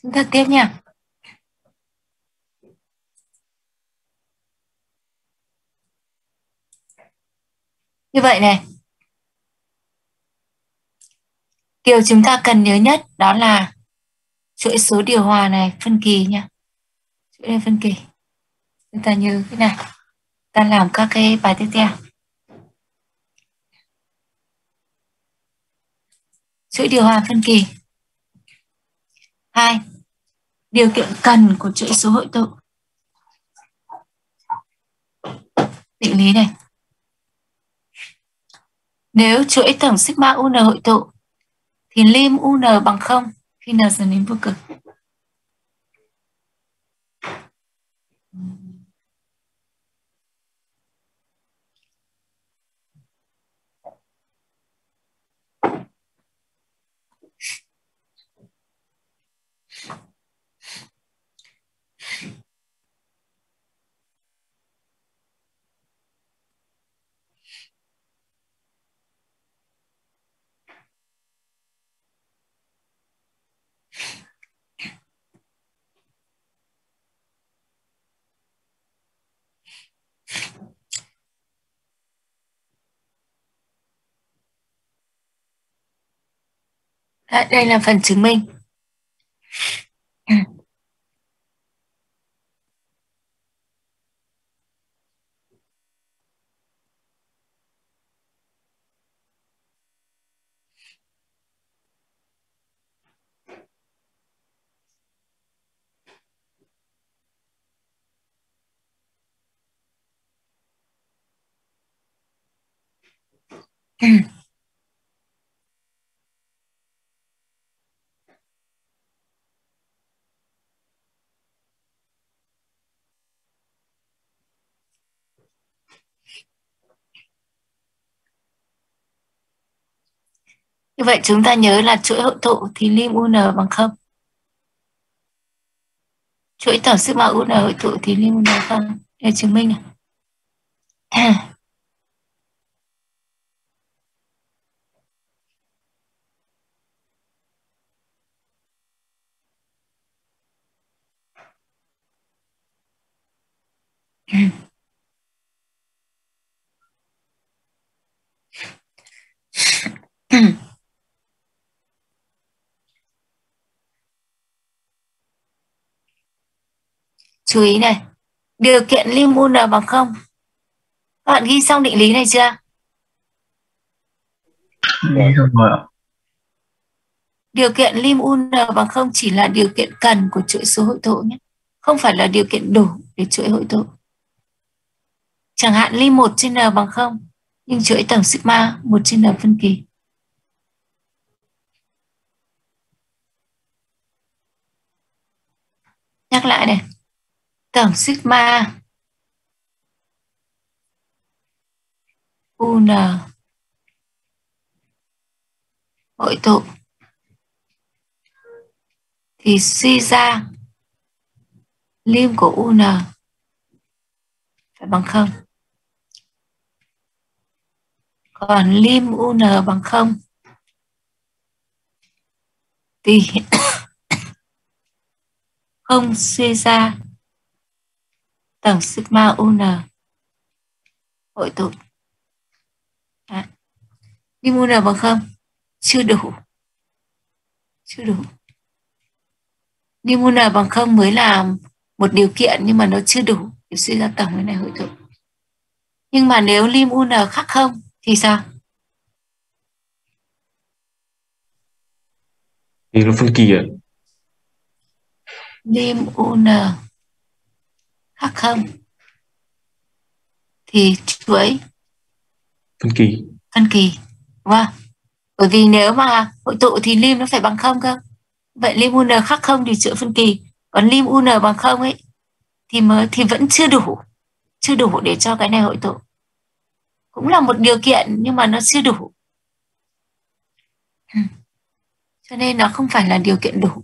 Chúng ta tiếp nha. Như vậy này. Điều chúng ta cần nhớ nhất đó là chuỗi số điều hòa này, phân kỳ nha. Chuỗi này phân kỳ. Chúng ta nhớ thế này. Ta làm các cái bài tiếp theo. Chuỗi điều hòa phân kỳ. Hai điều kiện cần của chuỗi số hội tụ định lý này nếu chuỗi tổng sigma un hội tụ thì lim un bằng 0 khi n dần đến vô cực. À, đây là phần chứng minh. Như vậy chúng ta nhớ là chuỗi hội tụ thì lim UN bằng 0. Chuỗi tổng sigma UN hội tụ thì lim UN bằng 0. Để chứng minh này. Chú ý này, điều kiện lim UN bằng 0. Các bạn ghi xong định lý này chưa? Rồi ạ. Điều kiện lim UN bằng 0 chỉ là điều kiện cần của chuỗi số hội tụ nhé. Không phải là điều kiện đủ để chuỗi hội tụ. Chẳng hạn lim 1 trên N bằng 0, nhưng chuỗi tổng sigma 1 trên N phân kỳ. Nhắc lại này. Tổng sigma. UN. Hội tụ. Thì suy ra lim của UN phải bằng không. Còn lim UN bằng không, thì không suy ra tổng sigma UN hội tụ. Lim UN bằng không? Chưa đủ. Chưa đủ. Lim UN bằng không mới là một điều kiện nhưng mà nó chưa đủ để suy ra tổng cái này hội tụ. Nhưng mà nếu lim UN khác không thì sao? Thì nó phân kỳ ạ. Lim UN khác không thì chuỗi Phân kỳ. phân kỳ đúng không? Bởi vì nếu mà hội tụ thì lim nó phải bằng không cơ. Vậy lim UN khác không thì chuỗi phân kỳ. Còn lim UN bằng không ấy thì mới thì vẫn chưa đủ chưa đủ để cho cái này hội tụ cũng là một điều kiện nhưng mà nó chưa đủ cho nên nó không phải là điều kiện đủ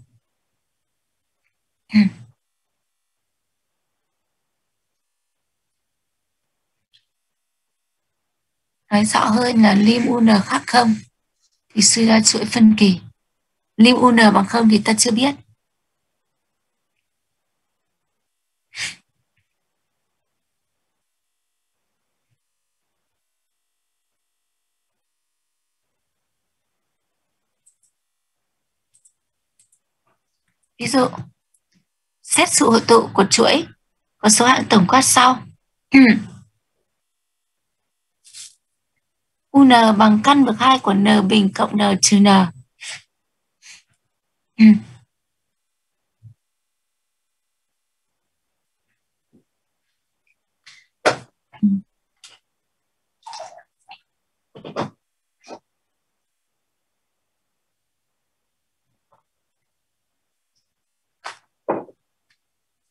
nói rõ hơn là lim un khác không? Thì suy ra chuỗi phân kỳ. Lim un bằng không thì ta chưa biết. Ví dụ, xét sự hội tụ của chuỗi có số hạng tổng quát sau. Ừ. UN bằng căn bậc 2 của N bình cộng N trừ N.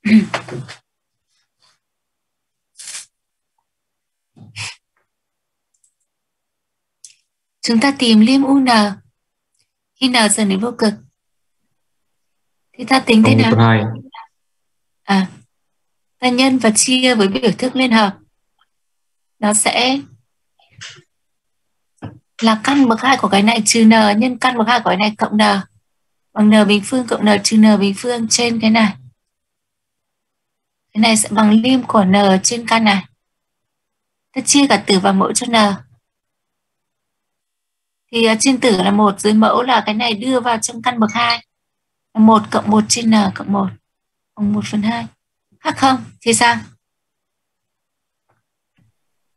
Mm-hmm. Chúng ta tìm lim UN khi n dần đến vô cực. Thì ta tính thế nào? Phần 2. À, ta nhân và chia với biểu thức liên hợp. Nó sẽ là căn bậc hai của cái này trừ n nhân căn bậc hai của cái này cộng n bằng n bình phương cộng n trừ n bình phương trên cái này. Cái này sẽ bằng lim của n trên căn này. Ta chia cả tử và mẫu cho n thì uh, trên tử là một dưới mẫu là cái này đưa vào trong căn bậc hai. Là một cộng một trên n cộng một bằng một phần hai. Khác không? Thì sao?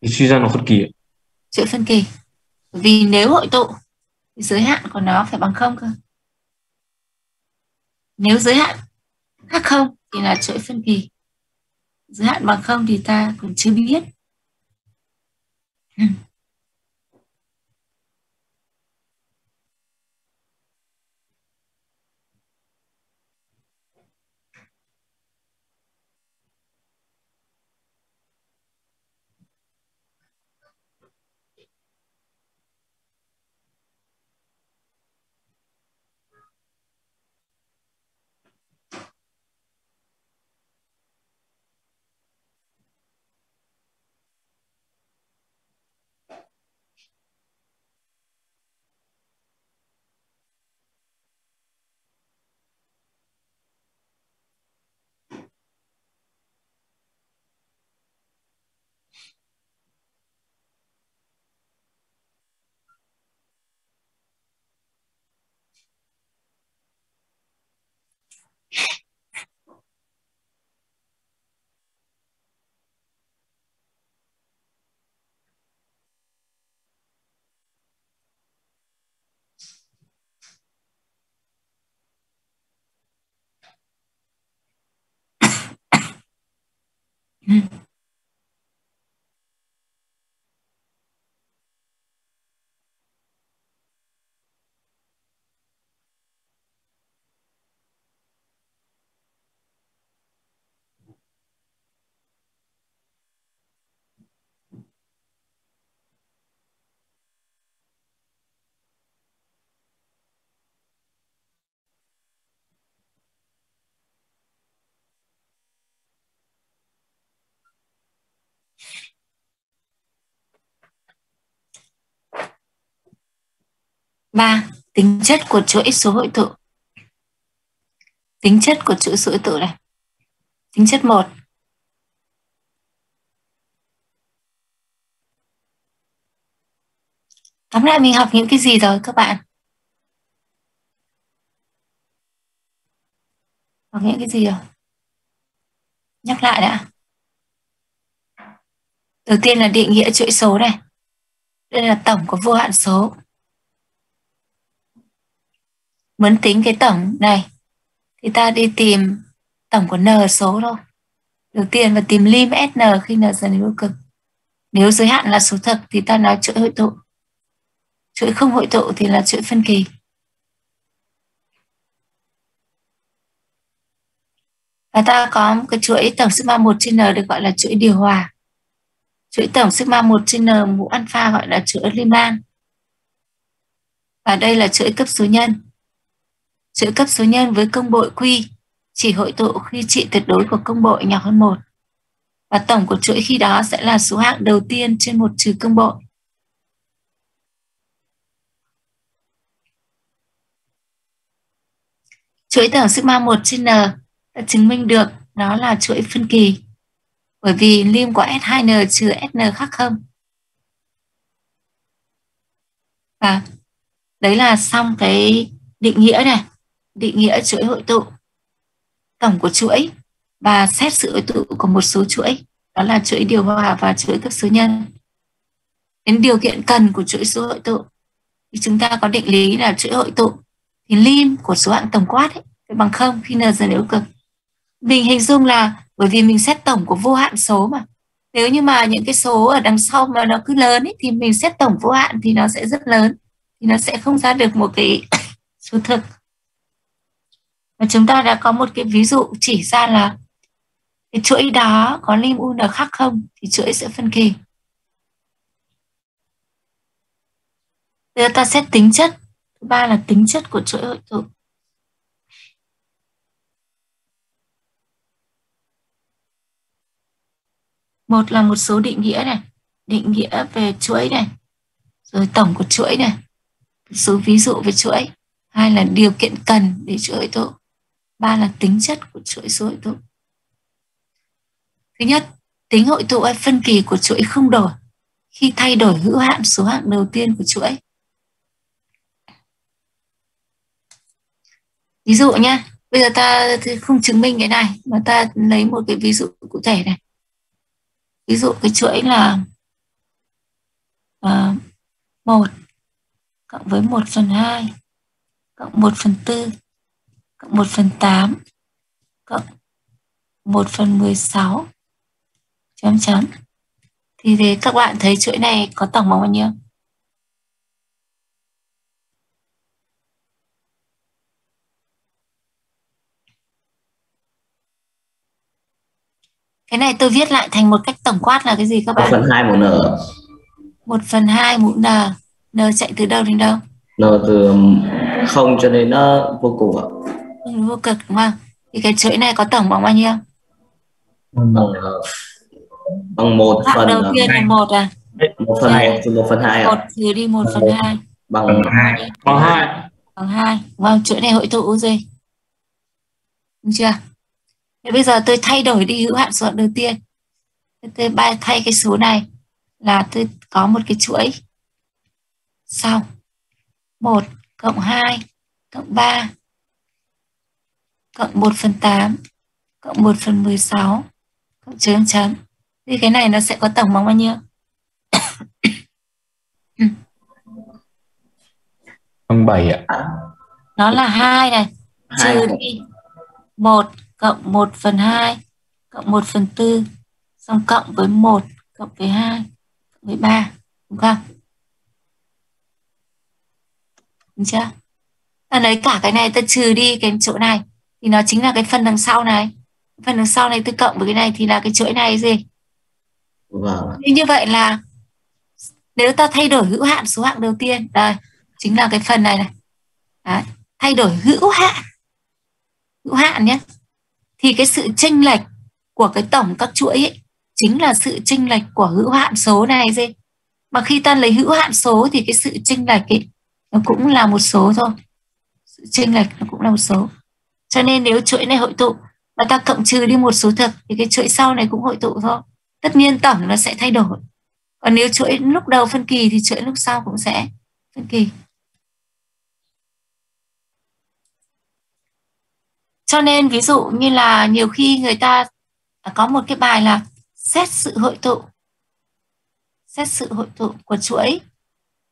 Thì suy ra nó phân kỳ. chuỗi phân kỳ. Vì nếu hội tụ thì giới hạn của nó phải bằng không cơ. Nếu giới hạn khác không thì là chuỗi phân kỳ. Giới hạn bằng không thì ta cũng chưa biết Mm. Ba, tính chất của chuỗi số hội tụ. Tính chất của chuỗi số hội tụ này. Tính chất một. Tóm lại mình học những cái gì rồi, các bạn? Học những cái gì rồi? Nhắc lại đã. Đầu tiên là định nghĩa chuỗi số này. Đây là tổng của vô hạn số muốn tính cái tổng này, thì ta đi tìm tổng của n số thôi. Đầu tiên và tìm lim sn khi n dần đến vô cực. Nếu giới hạn là số thực thì ta nói chuỗi hội tụ. Chuỗi không hội tụ thì là chuỗi phân kỳ. Và ta có một cái chuỗi tổng sigma 1 trên n được gọi là chuỗi điều hòa. Chuỗi tổng sigma 1 trên n mũ alpha gọi là chuỗi Riemann và đây là chuỗi cấp số nhân. Chuỗi cấp số nhân với công bội Q chỉ hội tụ khi trị tuyệt đối của công bội nhỏ hơn một và tổng của chuỗi khi đó sẽ là số hạng đầu tiên trên một trừ công bội. Chuỗi tổng sigma 1 trên n đã chứng minh được nó là chuỗi phân kỳ, bởi vì lim của S2n trừ SN khác không. Và đấy là xong cái định nghĩa này định nghĩa chuỗi hội tụ. Tổng của chuỗi và xét sự hội tụ của một số chuỗi đó là chuỗi điều hòa và chuỗi các số nhân. Đến điều kiện cần của chuỗi số hội tụ thì chúng ta có định lý là chuỗi hội tụ thì lim của số hạng tổng quát ấy, bằng không khi n dần nếu cực. Mình hình dung là bởi vì mình xét tổng của vô hạn số mà. Nếu như mà những cái số ở đằng sau mà nó cứ lớn ấy, thì mình xét tổng vô hạn thì nó sẽ rất lớn thì nó sẽ không ra được một cái số thực và chúng ta đã có một cái ví dụ chỉ ra là cái chuỗi đó có lim un khác không thì chuỗi sẽ phân kỳ. Bây giờ ta xét tính chất. Thứ ba là tính chất của chuỗi hội tụ. Một là một số định nghĩa này. Định nghĩa về chuỗi này. Rồi tổng của chuỗi này. Số ví dụ về chuỗi. Hai là điều kiện cần để chuỗi hội tụ ba là tính chất của chuỗi số hội tụ. Thứ nhất tính hội tụ hay phân kỳ của chuỗi không đổi. Khi thay đổi hữu hạn số hạng đầu tiên của chuỗi. Ví dụ nhé bây giờ ta không chứng minh cái này mà ta lấy một cái ví dụ cụ thể này. Ví dụ cái chuỗi là ờ, uh, 1 cộng với 1 phần 2 cộng 1 phần 4 cộng 1 phần 8 cộng 1 phần 16 chấm chấm. Thì, thì các bạn thấy chuỗi này có tổng bằng bao nhiêu? Cái này tôi viết lại thành một cách tổng quát là cái gì các bạn? một phần hai mũ n. Một phần hai mũ n. N chạy từ đâu đến đâu? N từ không cho đến nó vô cùng ạ vô cực đúng không? Thì cái chuỗi này có tổng bằng bao nhiêu? Bằng ờ, bằng một phần đầu tiên là một à? Một phần hai. trừ một phần hai một trừ đi một phần hai. Bằng hai. bằng hai. Bằng hai. Vâng chuỗi này hội tụ gì? Đúng chưa? Thế bây giờ tôi thay đổi đi hữu hạn số đầu tiên. Tôi bay thay cái số này là tôi có một cái chuỗi. Sau. 1 cộng 2 cộng 3 cộng 1 phần 8 cộng 1 phần 16 cộng chấm chấm. Thì cái này nó sẽ có tổng bằng bao nhiêu? bằng 7 ạ. Nó là 2 này, Hai. trừ đi 1 cộng 1 phần 2 cộng 1 phần 4 xong cộng với 1 cộng với 2 cộng với 3 đúng không? Đúng chưa? Ta lấy cả cái này ta trừ đi cái chỗ này thì nó chính là cái phần đằng sau này. Phần đằng sau này tôi cộng với cái này thì là cái chuỗi này gì? vâng như vậy là nếu ta thay đổi hữu hạn số hạng đầu tiên đây chính là cái phần này này. Đấy, thay đổi hữu hạn. Hữu hạn nhé. Thì cái sự chênh lệch của cái tổng các chuỗi ấy, chính là sự chênh lệch của hữu hạn số này gì? Mà khi ta lấy hữu hạn số thì cái sự chênh lệch ấy nó cũng là một số thôi. Sự chênh lệch nó cũng là một số cho nên nếu chuỗi này hội tụ và ta cộng trừ đi một số thực thì cái chuỗi sau này cũng hội tụ thôi. Tất nhiên tổng nó sẽ thay đổi. Còn nếu chuỗi lúc đầu phân kỳ thì chuỗi lúc sau cũng sẽ phân kỳ. Cho nên ví dụ như là nhiều khi người ta à, có một cái bài là xét sự hội tụ. Xét sự hội tụ của chuỗi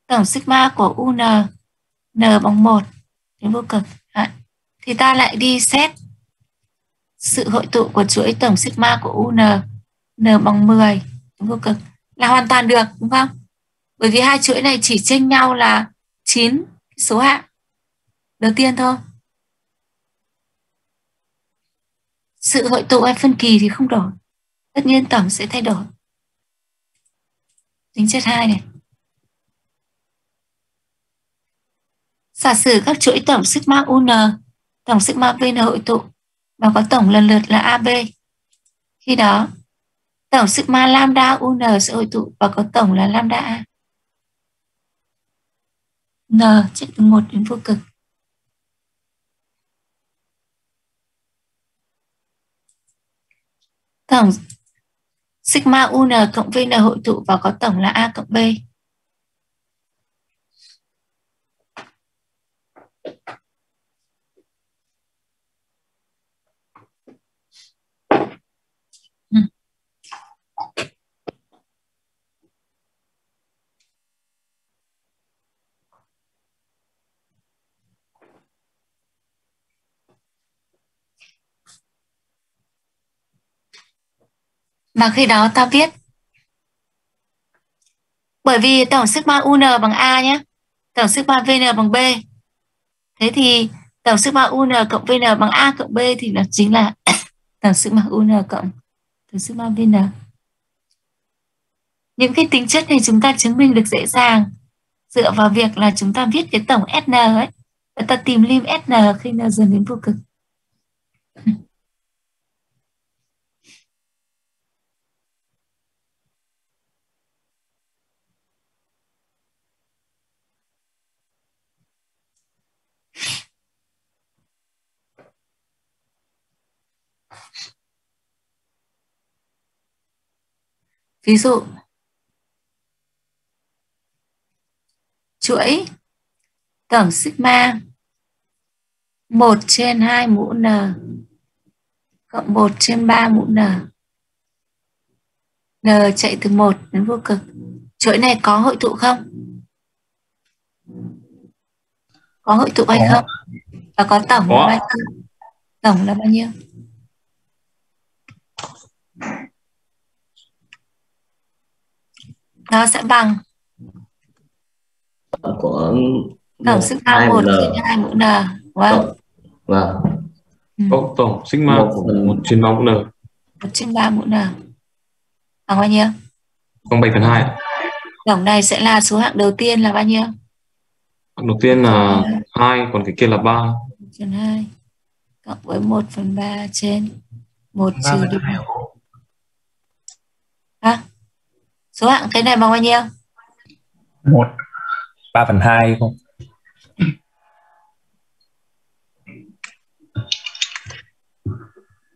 tổng sigma của UN n bằng 1 đến vô cực thì ta lại đi xét sự hội tụ của chuỗi tổng sigma của UN n bằng 10 vô cực? Là hoàn toàn được, đúng không? Bởi vì hai chuỗi này chỉ chênh nhau là 9 số hạng. Đầu tiên thôi. Sự hội tụ hay phân kỳ thì không đổi. Tất nhiên tổng sẽ thay đổi. Tính chất hai này. Giả sử các chuỗi tổng sigma un tổng sigma vn hội tụ và có tổng lần lượt là ab khi đó, tổng sigma lambda un sẽ hội tụ và có tổng là lambda a. N chạy từ 1 đến vô cực. Tổng, sigma un cộng vn hội tụ và có tổng là a cộng b. Mà khi đó ta viết bởi vì tổng sigma UN bằng A nhé. Tổng sigma VN bằng B. Thế thì tổng sigma UN cộng VN bằng A cộng B thì nó chính là tổng sigma UN cộng tổng sigma VN. Những cái tính chất này chúng ta chứng minh được dễ dàng dựa vào việc là chúng ta viết cái tổng SN ấy. Và ta tìm lim SN khi nào dần đến vô cực. Ví dụ chuỗi tổng sigma 1 trên 2 mũ n cộng 1 trên 3 mũ n. n chạy từ 1 đến vô cực. Chuỗi này có hội tụ không? Có hội tụ hay không? Và có tổng có. là bao nhiêu? Tổng là bao nhiêu? Nó sẽ bằng của tổng sigma hai 1 N. trên 2 mũ n. Wow. Vâng. cộng tổng sigma Một của phần- 1 trên 3 mũ n 1 trên 3 mũ n. Bằng bao nhiêu? bằng 7 phần 2. Tổng này sẽ là số hạng đầu tiên là bao nhiêu? Đầu tiên là 2, còn cái kia là 3. 1 trên 2 cộng với 1 phần 3 trên 1 ba trừ phần đi. Hả? Số hạng cái này bằng bao nhiêu? một ba phần hai không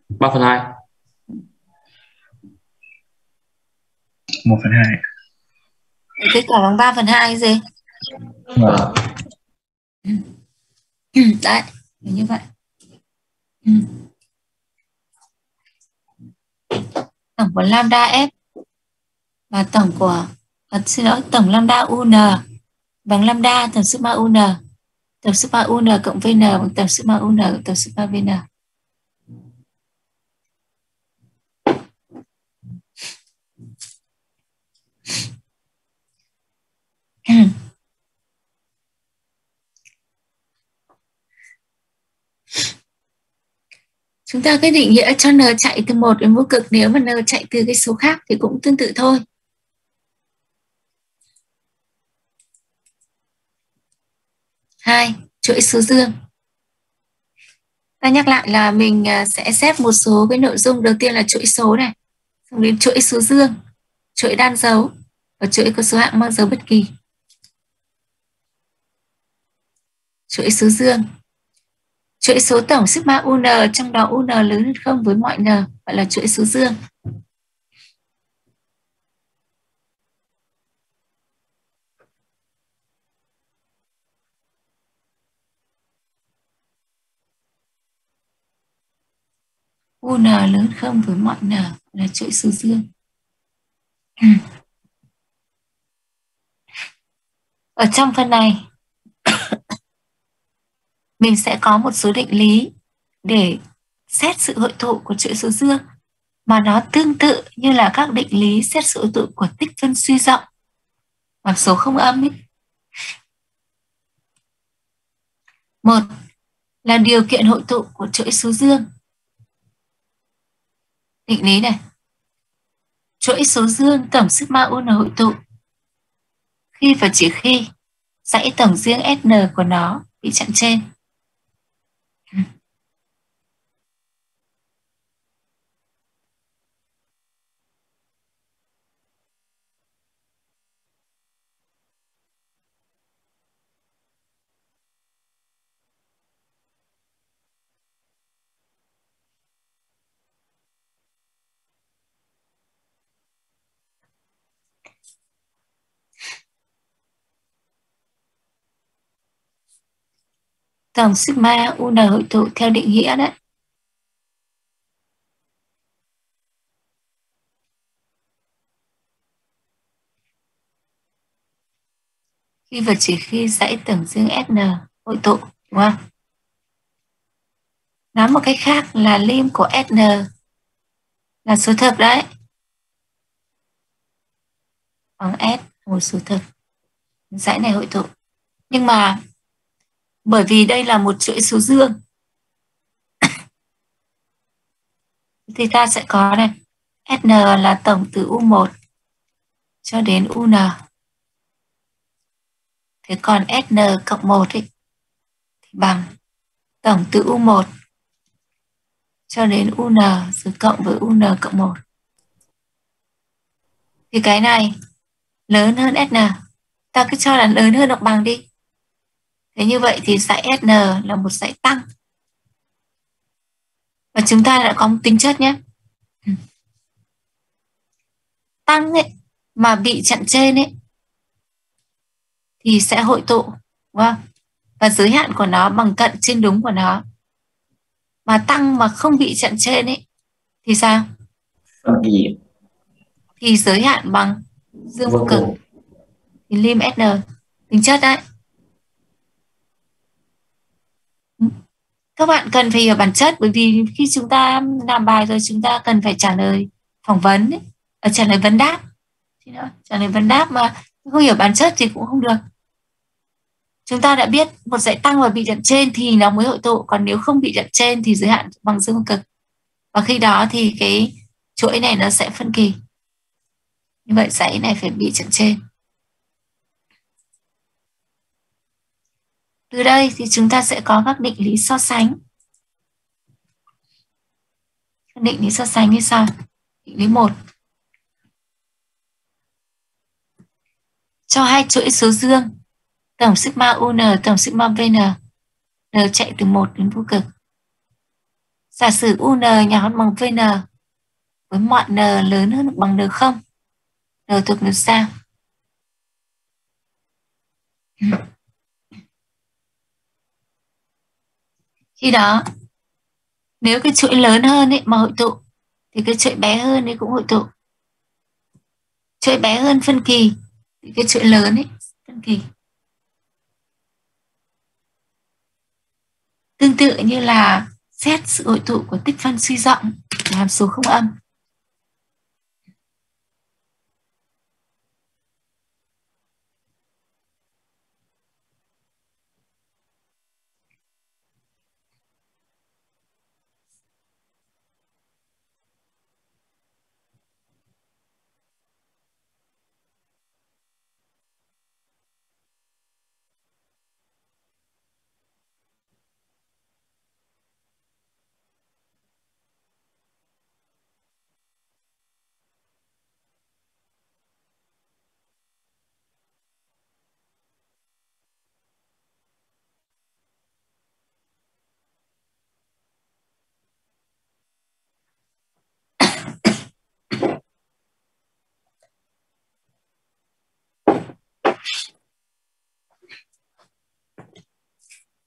ba phần 2. một phần hai Kết quả bằng 3 phần 2 cái gì? Vâng. Đấy, như vậy. Tổng của lambda F và tổng của à, xin lỗi tổng lambda UN bằng lambda tổng sigma UN tổng sigma UN cộng VN bằng tổng sigma UN cộng tổng sigma VN. Chúng ta cái định nghĩa cho n chạy từ 1 đến vô cực nếu mà n chạy từ cái số khác thì cũng tương tự thôi. Hai, chuỗi số dương. Ta nhắc lại là mình à, sẽ xếp một số cái nội dung đầu tiên là chuỗi số này, xong đến chuỗi số dương, chuỗi đan dấu và chuỗi có số hạng mang dấu bất kỳ. Chuỗi số dương. Chuỗi số tổng sigma UN trong đó UN lớn hơn không với mọi n gọi là chuỗi số dương. U n lớn không với mọi n là chuỗi số dương. Ở trong phần này, mình sẽ có một số định lý để xét sự hội tụ của chuỗi số dương, mà nó tương tự như là các định lý xét sự hội tụ của tích phân suy rộng, bằng số không âm ấy. Một là điều kiện hội tụ của chuỗi số dương. Định lý này. Chuỗi số dương tổng sigma UN hội tụ khi và chỉ khi, dãy tổng riêng SN của nó bị chặn trên. Dòng sigma UN hội tụ theo định nghĩa đấy. Khi và chỉ khi dãy tưởng dương SN hội tụ, đúng không? Nói một cách khác là lim của SN là số thực đấy. bằng S một số thực dãy này hội tụ nhưng mà bởi vì đây là một chuỗi số dương. Thì ta sẽ có này. SN là tổng từ U1 cho đến UN thế còn SN cộng 1 ấy, thì bằng tổng từ U1 cho đến UN rồi cộng với UN cộng 1 thì cái này lớn hơn SN ta cứ cho là lớn hơn hoặc bằng đi thế như vậy thì dãy SN là một dãy tăng. Và chúng ta đã có một tính chất nhé. Tăng ấy mà bị chặn trên ấy thì sẽ hội tụ đúng không? và giới hạn của nó bằng cận trên đúng của nó. Mà tăng mà không bị chặn trên ấy thì sao? Kỳ thì giới hạn bằng dương vô cực. thì lim SN tính chất đấy các bạn cần phải hiểu bản chất bởi vì khi chúng ta làm bài rồi chúng ta cần phải trả lời phỏng vấn ấy, ờ, trả lời vấn đáp. Thì trả lời vấn đáp mà không hiểu bản chất thì cũng không được. Chúng ta đã biết một dãy tăng và bị chặn trên thì nó mới hội tụ còn nếu không bị chặn trên thì giới hạn bằng dương cực. Và khi đó thì cái chuỗi này nó sẽ phân kỳ. Như vậy dãy này phải bị chặn trên. Từ đây thì chúng ta sẽ có các định lý so sánh. Định lý so sánh như sau. Định lý 1 cho hai chuỗi số dương, tổng sigma un, tổng sigma vn, n chạy từ 1 đến vô cực. Giả sử un nhỏ hơn bằng vn với mọi n lớn hơn hoặc bằng n không, n thuộc n sao khi đó, nếu cái chuỗi lớn hơn ấy mà hội tụ, thì cái chuỗi bé hơn ấy cũng hội tụ. Chuỗi bé hơn phân kỳ, thì cái chuỗi lớn ấy phân kỳ. Tương tự như là xét sự hội tụ của tích phân suy rộng của hàm số không âm.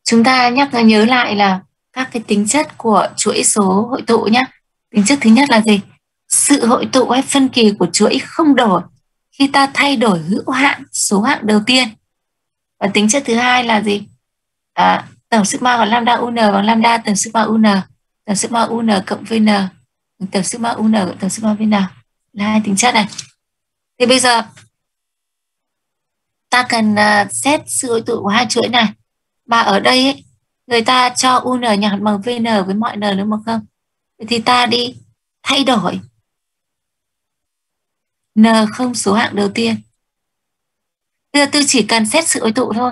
Chúng ta nhắc nhớ lại là các cái tính chất của chuỗi số hội tụ nhé tính chất thứ nhất là gì? Sự hội tụ hay phân kỳ của chuỗi không đổi khi ta thay đổi hữu hạn số hạng đầu tiên. Và tính chất thứ hai là gì? À, tổng sigma của lambda un bằng lambda tổng sigma un tổng sigma un cộng vn tổng sigma un cộng tổng sigma vn. Là hai tính chất này. Thì bây giờ ta cần uh, xét sự hội tụ của hai chuỗi này mà ở đây ấy, người ta cho UN nhỏ bằng VN với mọi N đúng mà không? Thì ta đi thay đổi N không số hạng đầu tiên. Bây giờ tôi chỉ cần xét sự hội tụ thôi.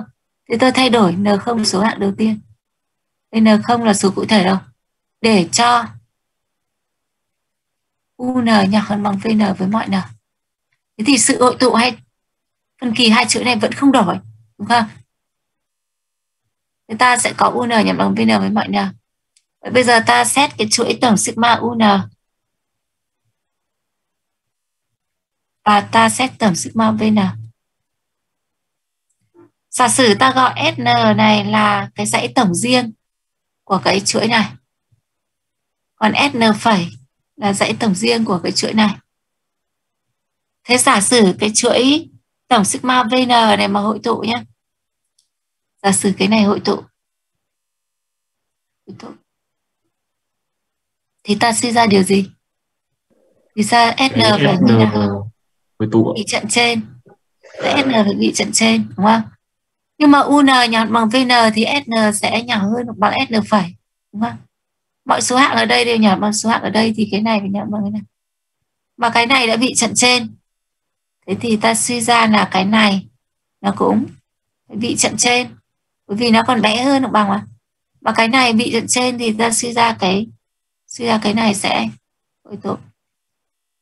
Thì tôi thay đổi N không số hạng đầu tiên. N không là số cụ thể đâu. Để cho UN nhỏ hơn bằng VN với mọi N. Thế thì sự hội tụ hay phân kỳ hai chữ này vẫn không đổi. Đúng không? Chúng ta sẽ có UN nhầm bằng VN với mọi N. Vậy bây giờ ta xét cái chuỗi tổng sigma UN. Và ta xét tổng sigma VN. Giả sử ta gọi SN này là cái dãy tổng riêng của cái chuỗi này. Còn SN phẩy là dãy tổng riêng của cái chuỗi này. Thế giả sử cái chuỗi tổng sigma VN này mà hội tụ nhé giả sử cái này hội tụ. Hội tụ. Thì ta suy ra điều gì? Thì ra SN phải như nào? hội tụ vị trận trên. SN phải vị trận trên đúng không? Nhưng mà UN nhỏ bằng VN thì SN sẽ nhỏ hơn hoặc bằng SN phẩy đúng không? Mọi số hạng ở đây đều nhỏ bằng số hạng ở đây thì cái này phải nhỏ bằng cái này. Mà cái này đã bị trận trên. Thế thì ta suy ra là cái này nó cũng bị trận trên bởi vì nó còn bé hơn được bằng mà mà cái này bị trận trên thì ta suy ra cái, suy ra cái này sẽ hội tụ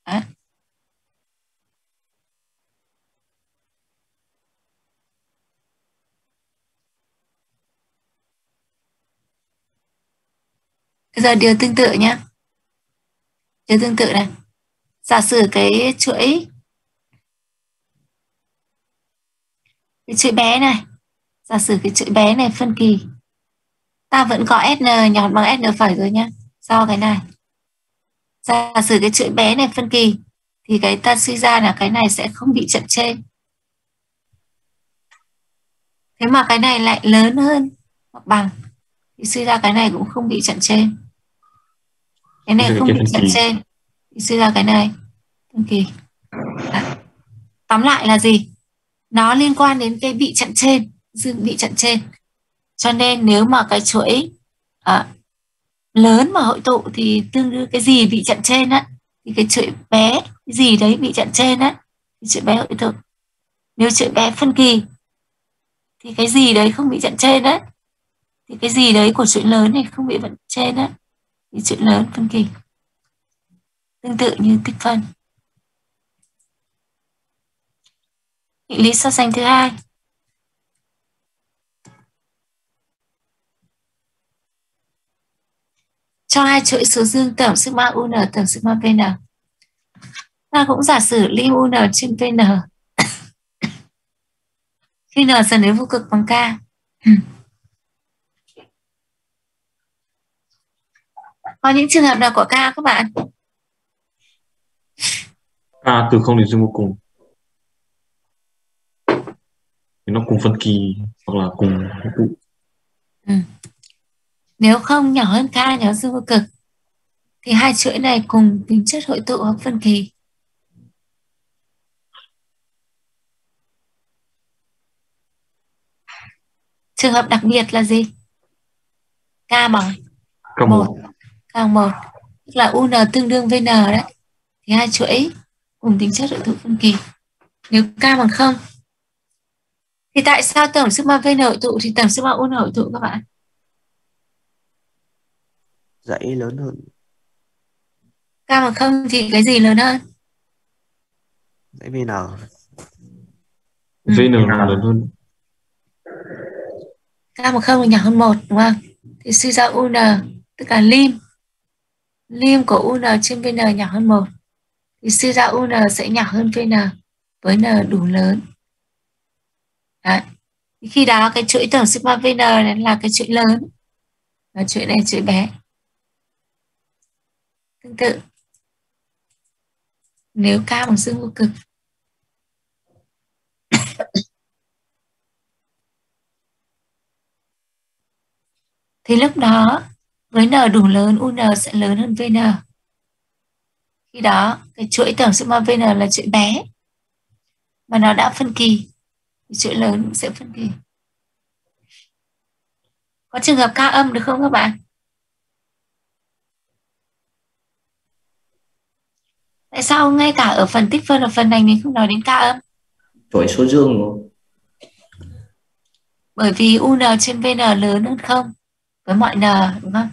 Đấy. Bây giờ điều tương tự nhé. Điều tương tự này. Giả sử cái chuỗi cái chuỗi bé này. Giả sử cái chuỗi bé này phân kỳ. Ta vẫn có SN nhỏ bằng SN phải rồi nhé. Do cái này. Giả sử cái chuỗi bé này phân kỳ thì cái ta suy ra là cái này sẽ không bị chậm trên. Thế mà cái này lại lớn hơn hoặc bằng thì suy ra cái này cũng không bị chặn trên cái này không bị chặn trên thì suy ra cái này phân kỳ tóm lại là gì nó liên quan đến cái bị chặn trên dương bị chặn trên. Cho nên nếu mà cái chuỗi à, lớn mà hội tụ thì tương đương cái gì bị chặn trên á thì cái chuỗi bé cái gì đấy bị chặn trên á thì chuỗi bé hội tụ. Nếu chuỗi bé phân kỳ thì cái gì đấy không bị chặn trên á thì cái gì đấy của chuỗi lớn này không bị vận trên á thì chuỗi lớn phân kỳ. Tương tự như tích phân. Định lý so sánh thứ hai. Cho hai chuỗi số dương tổng sigma un tổng sigma vn ta cũng giả sử lim un trên vn khi n dần đến vô cực bằng k. Có những trường hợp nào của k các bạn? K từ không đến dương vô cùng. Thì nó cùng phân kỳ hoặc là cùng hội tụ. Ừ. nếu không nhỏ hơn k nhỏ dương vô cực. Thì hai chuỗi này cùng tính chất hội tụ hoặc phân kỳ. Trường hợp đặc biệt là gì? K bằng một. k bằng một tức là un tương đương vn đấy. Thì hai chuỗi cùng tính chất hội tụ phân kỳ. Nếu k bằng không thì tại sao tổng sigma vn hội tụ thì tổng sigma un hội tụ các bạn dãy lớn hơn. K bằng không thì cái gì lớn hơn? Dãy vn Ừ. vn là lớn hơn. K bằng không nhỏ hơn một đúng không? Thì suy ra un tức là lim. Lim của un trên vn nhỏ hơn một. Thì suy ra un sẽ nhỏ hơn vn với n đủ lớn. Đấy. Thì khi đó cái chuỗi tổng sigma vn này là cái chuỗi lớn. Và chuỗi này chuỗi bé tự. Nếu k bằng dương vô cực. Thì lúc đó với n đủ lớn un sẽ lớn hơn vn khi đó cái chuỗi tổng sigma vn là chuỗi bé. Mà nó đã phân kỳ. Thì chuỗi lớn cũng sẽ phân kỳ. Có trường hợp k âm được không các bạn tại sao ngay cả ở phần tích phân ở phần này mình không nói đến k âm? Chuỗi số dương đúng không? bởi vì un trên vn lớn hơn không với mọi n đúng không?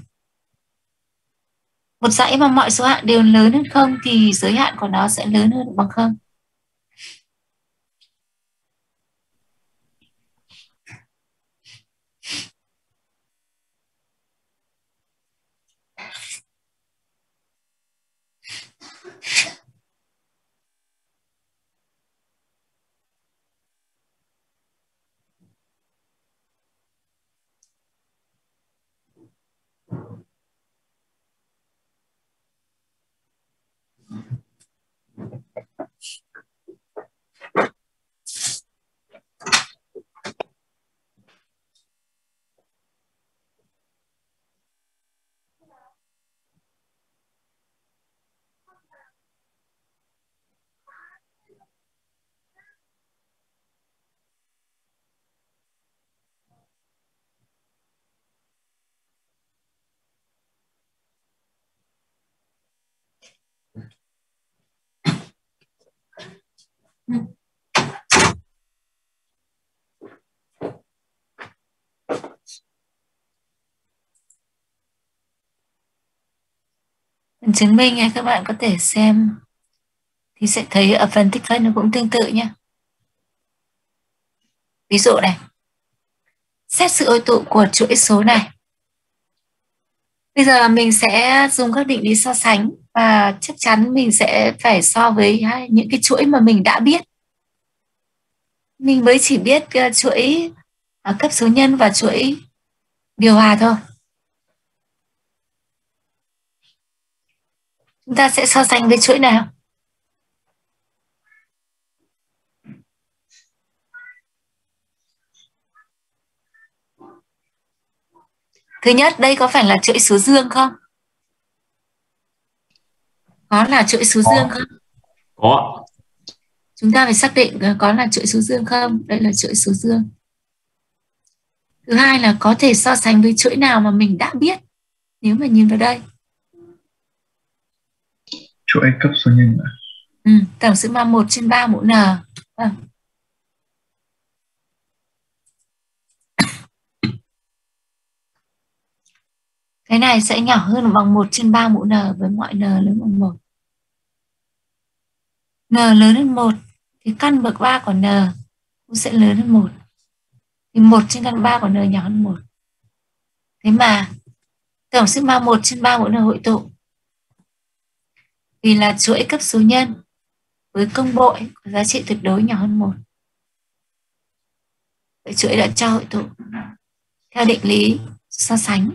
Một dãy mà mọi số hạng đều lớn hơn không thì giới hạn của nó sẽ lớn hơn bằng không Phần chứng minh này các bạn có thể xem thì sẽ thấy ở phần tích phân nó cũng tương tự nhé. Ví dụ này, xét sự hội tụ của chuỗi số này. Bây giờ mình sẽ dùng các định lý so sánh và chắc chắn mình sẽ phải so với những cái chuỗi mà mình đã biết. Mình mới chỉ biết ờ, chuỗi ờ, cấp số nhân và chuỗi điều hòa thôi. Chúng ta sẽ so sánh với chuỗi nào? Thứ nhất, đây có phải là chuỗi số dương không? Có là chuỗi số Có. dương không? có Chúng ta phải xác định có là chuỗi số dương không? Đây là chuỗi số dương. Thứ hai là có thể so sánh với chuỗi nào mà mình đã biết. Nếu mà nhìn vào đây. chuỗi cấp số nhân à? Ừ, tổng sigma 1 trên 3 mũ n. Vâng. Cái này sẽ nhỏ hơn bằng 1 trên 3 mũ n với mọi n lớn bằng 1. n lớn hơn 1 thì căn bậc 3 của n cũng sẽ lớn hơn 1. Thì 1 trên căn 3 của n nhỏ hơn 1. Thế mà, tổng sigma 1 trên 3 mũ n hội tụ vì là chuỗi cấp số nhân với công bội có giá trị tuyệt đối nhỏ hơn 1. Vậy chuỗi đã cho hội tụ theo định lý so sánh.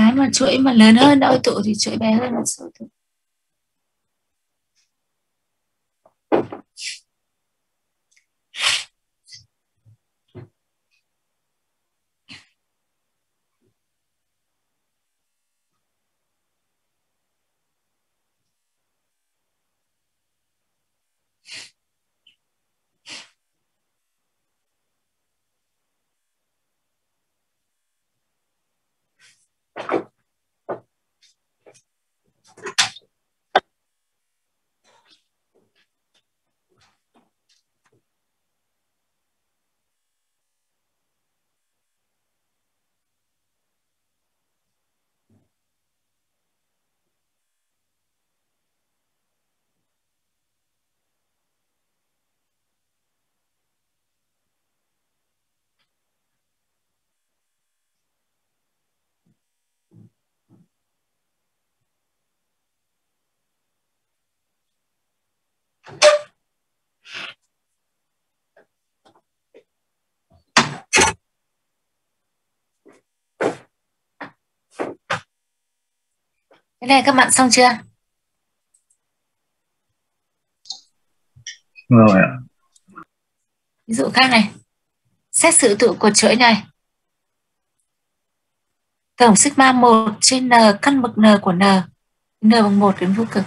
Cái mà chuỗi mà lớn hơn đau tụ thì chuỗi bé hơn là sâu tụ. Thế này các bạn xong chưa? rồi ạ Ví dụ khác này. Xét sự tụ của chuỗi này. Tổng sigma 1 trên n căn bậc n của n. n bằng 1 đến vô cực.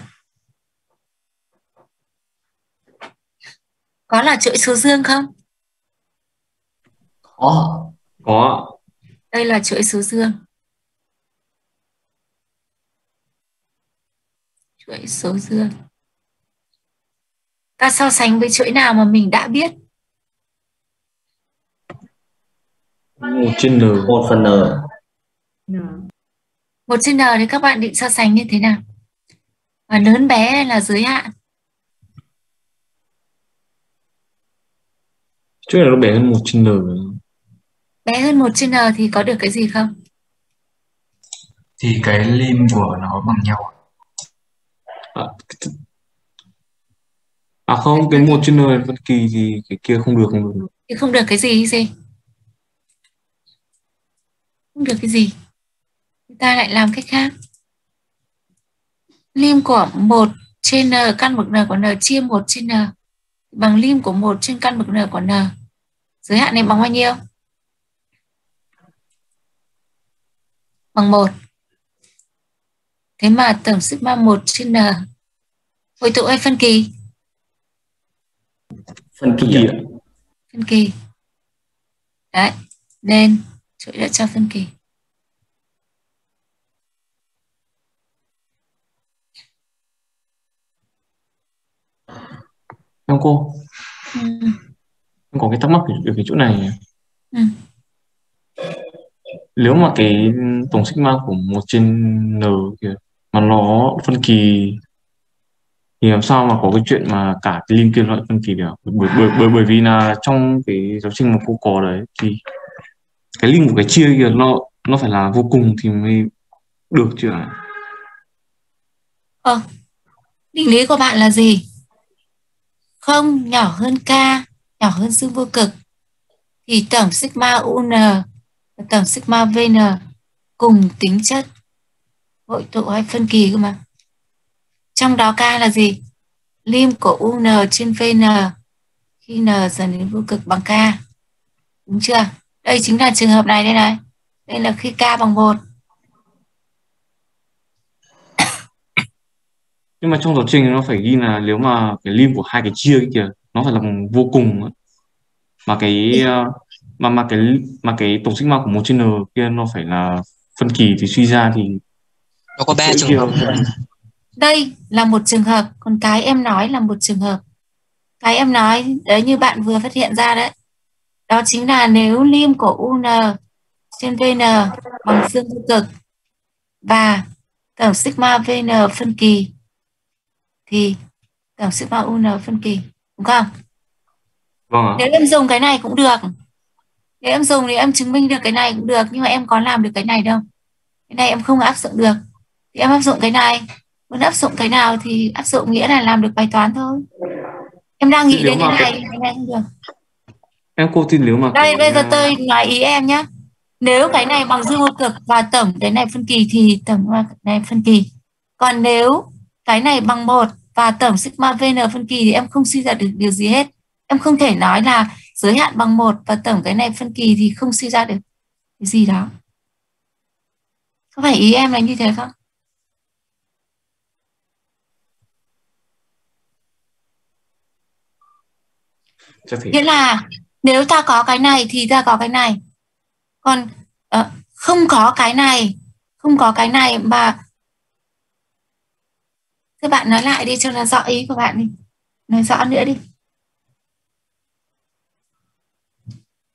Có là chuỗi số dương không? có có Đây là chuỗi số dương. Chuỗi số dương. Ta so sánh với chuỗi nào mà mình đã biết. một trên n một phần n Một trên n thì các bạn định so sánh như thế nào? Và lớn bé là giới hạn? Trước là nó bé hơn một trên n Bé hơn một trên n thì có được cái gì không? thì cái lim của nó bằng nhau à, à không cái một trên n phân kỳ thì cái kia không được không được Thì không được cái gì gì? Không được cái gì? Chúng ta lại làm cách khác. Lim của 1 trên n căn bậc n của n chia 1 trên n bằng lim của 1 trên căn bậc n của n. Giới hạn này bằng bao nhiêu? Bằng 1. Thế mà tổng sigma 1 trên n hội tụ hay phân kỳ? phân kỳ phân kỳ đấy nên chuỗi đã cho phân kỳ Em cô, ừ. em có cái thắc mắc ở cái chỗ này. Ừ. Nếu mà cái tổng sigma của một trên n kìa mà nó phân kỳ thì làm sao mà có cái chuyện mà cả cái lim kia loại phân kỳ được bởi bởi bởi bởi vì là trong cái giáo trình mà cô có đấy thì cái lim của cái chia kia nó nó phải là vô cùng thì mới được chứ ạ Ờ, định lý của bạn là gì? Không nhỏ hơn k, nhỏ hơn dương vô cực thì tổng sigma UN và tổng sigma VN cùng tính chất hội tụ hay phân kỳ cơ mà. Trong đó k là gì? Lim của UN trên VN khi n dần đến vô cực bằng k. Đúng chưa? Đây chính là trường hợp này đây này. Đây là khi k bằng một nhưng mà trong giáo trình nó phải ghi là nếu mà cái lim của hai cái chia kia kìa nó phải là vô cùng mà cái ờ, mà mà cái mà cái tổng sigma của một trên n kia nó phải là phân kỳ thì suy ra thì nó có ba trường hợp Đây là một trường hợp, còn cái em nói là một trường hợp. Cái em nói đấy như bạn vừa phát hiện ra đấy. Đó chính là nếu lim của UN trên VN bằng dương vô cực và tổng sigma VN phân kỳ thì tổng sigma UN phân kỳ đúng không? vâng ạ Nếu em dùng cái này cũng được. Nếu em dùng thì em chứng minh được cái này cũng được nhưng mà em có làm được cái này đâu. Cái này em không áp dụng được. Thì em áp dụng cái này. Muốn áp dụng cái nào thì áp dụng nghĩa là làm được bài toán thôi. Em đang nghĩ đến cái này, cái- cái này không được. em cô tin nếu mà Đây cái, bây giờ tôi nói ý em nhé. Nếu cái này bằng dương vô cực và tổng cái này phân kỳ thì tổng này phân kỳ. Còn nếu cái này bằng một và tổng sigma VN phân kỳ thì em không suy ra được điều gì hết. Em không thể nói là giới hạn bằng một và tổng cái này phân kỳ thì không suy ra được cái gì đó. Có phải ý em là như thế không? thể Nghĩa là nếu ta có cái này thì ta có cái này. Còn ờ, không có cái này, không có cái này mà Thế bạn nói lại đi cho nó rõ ý của bạn đi. Nói rõ nữa đi.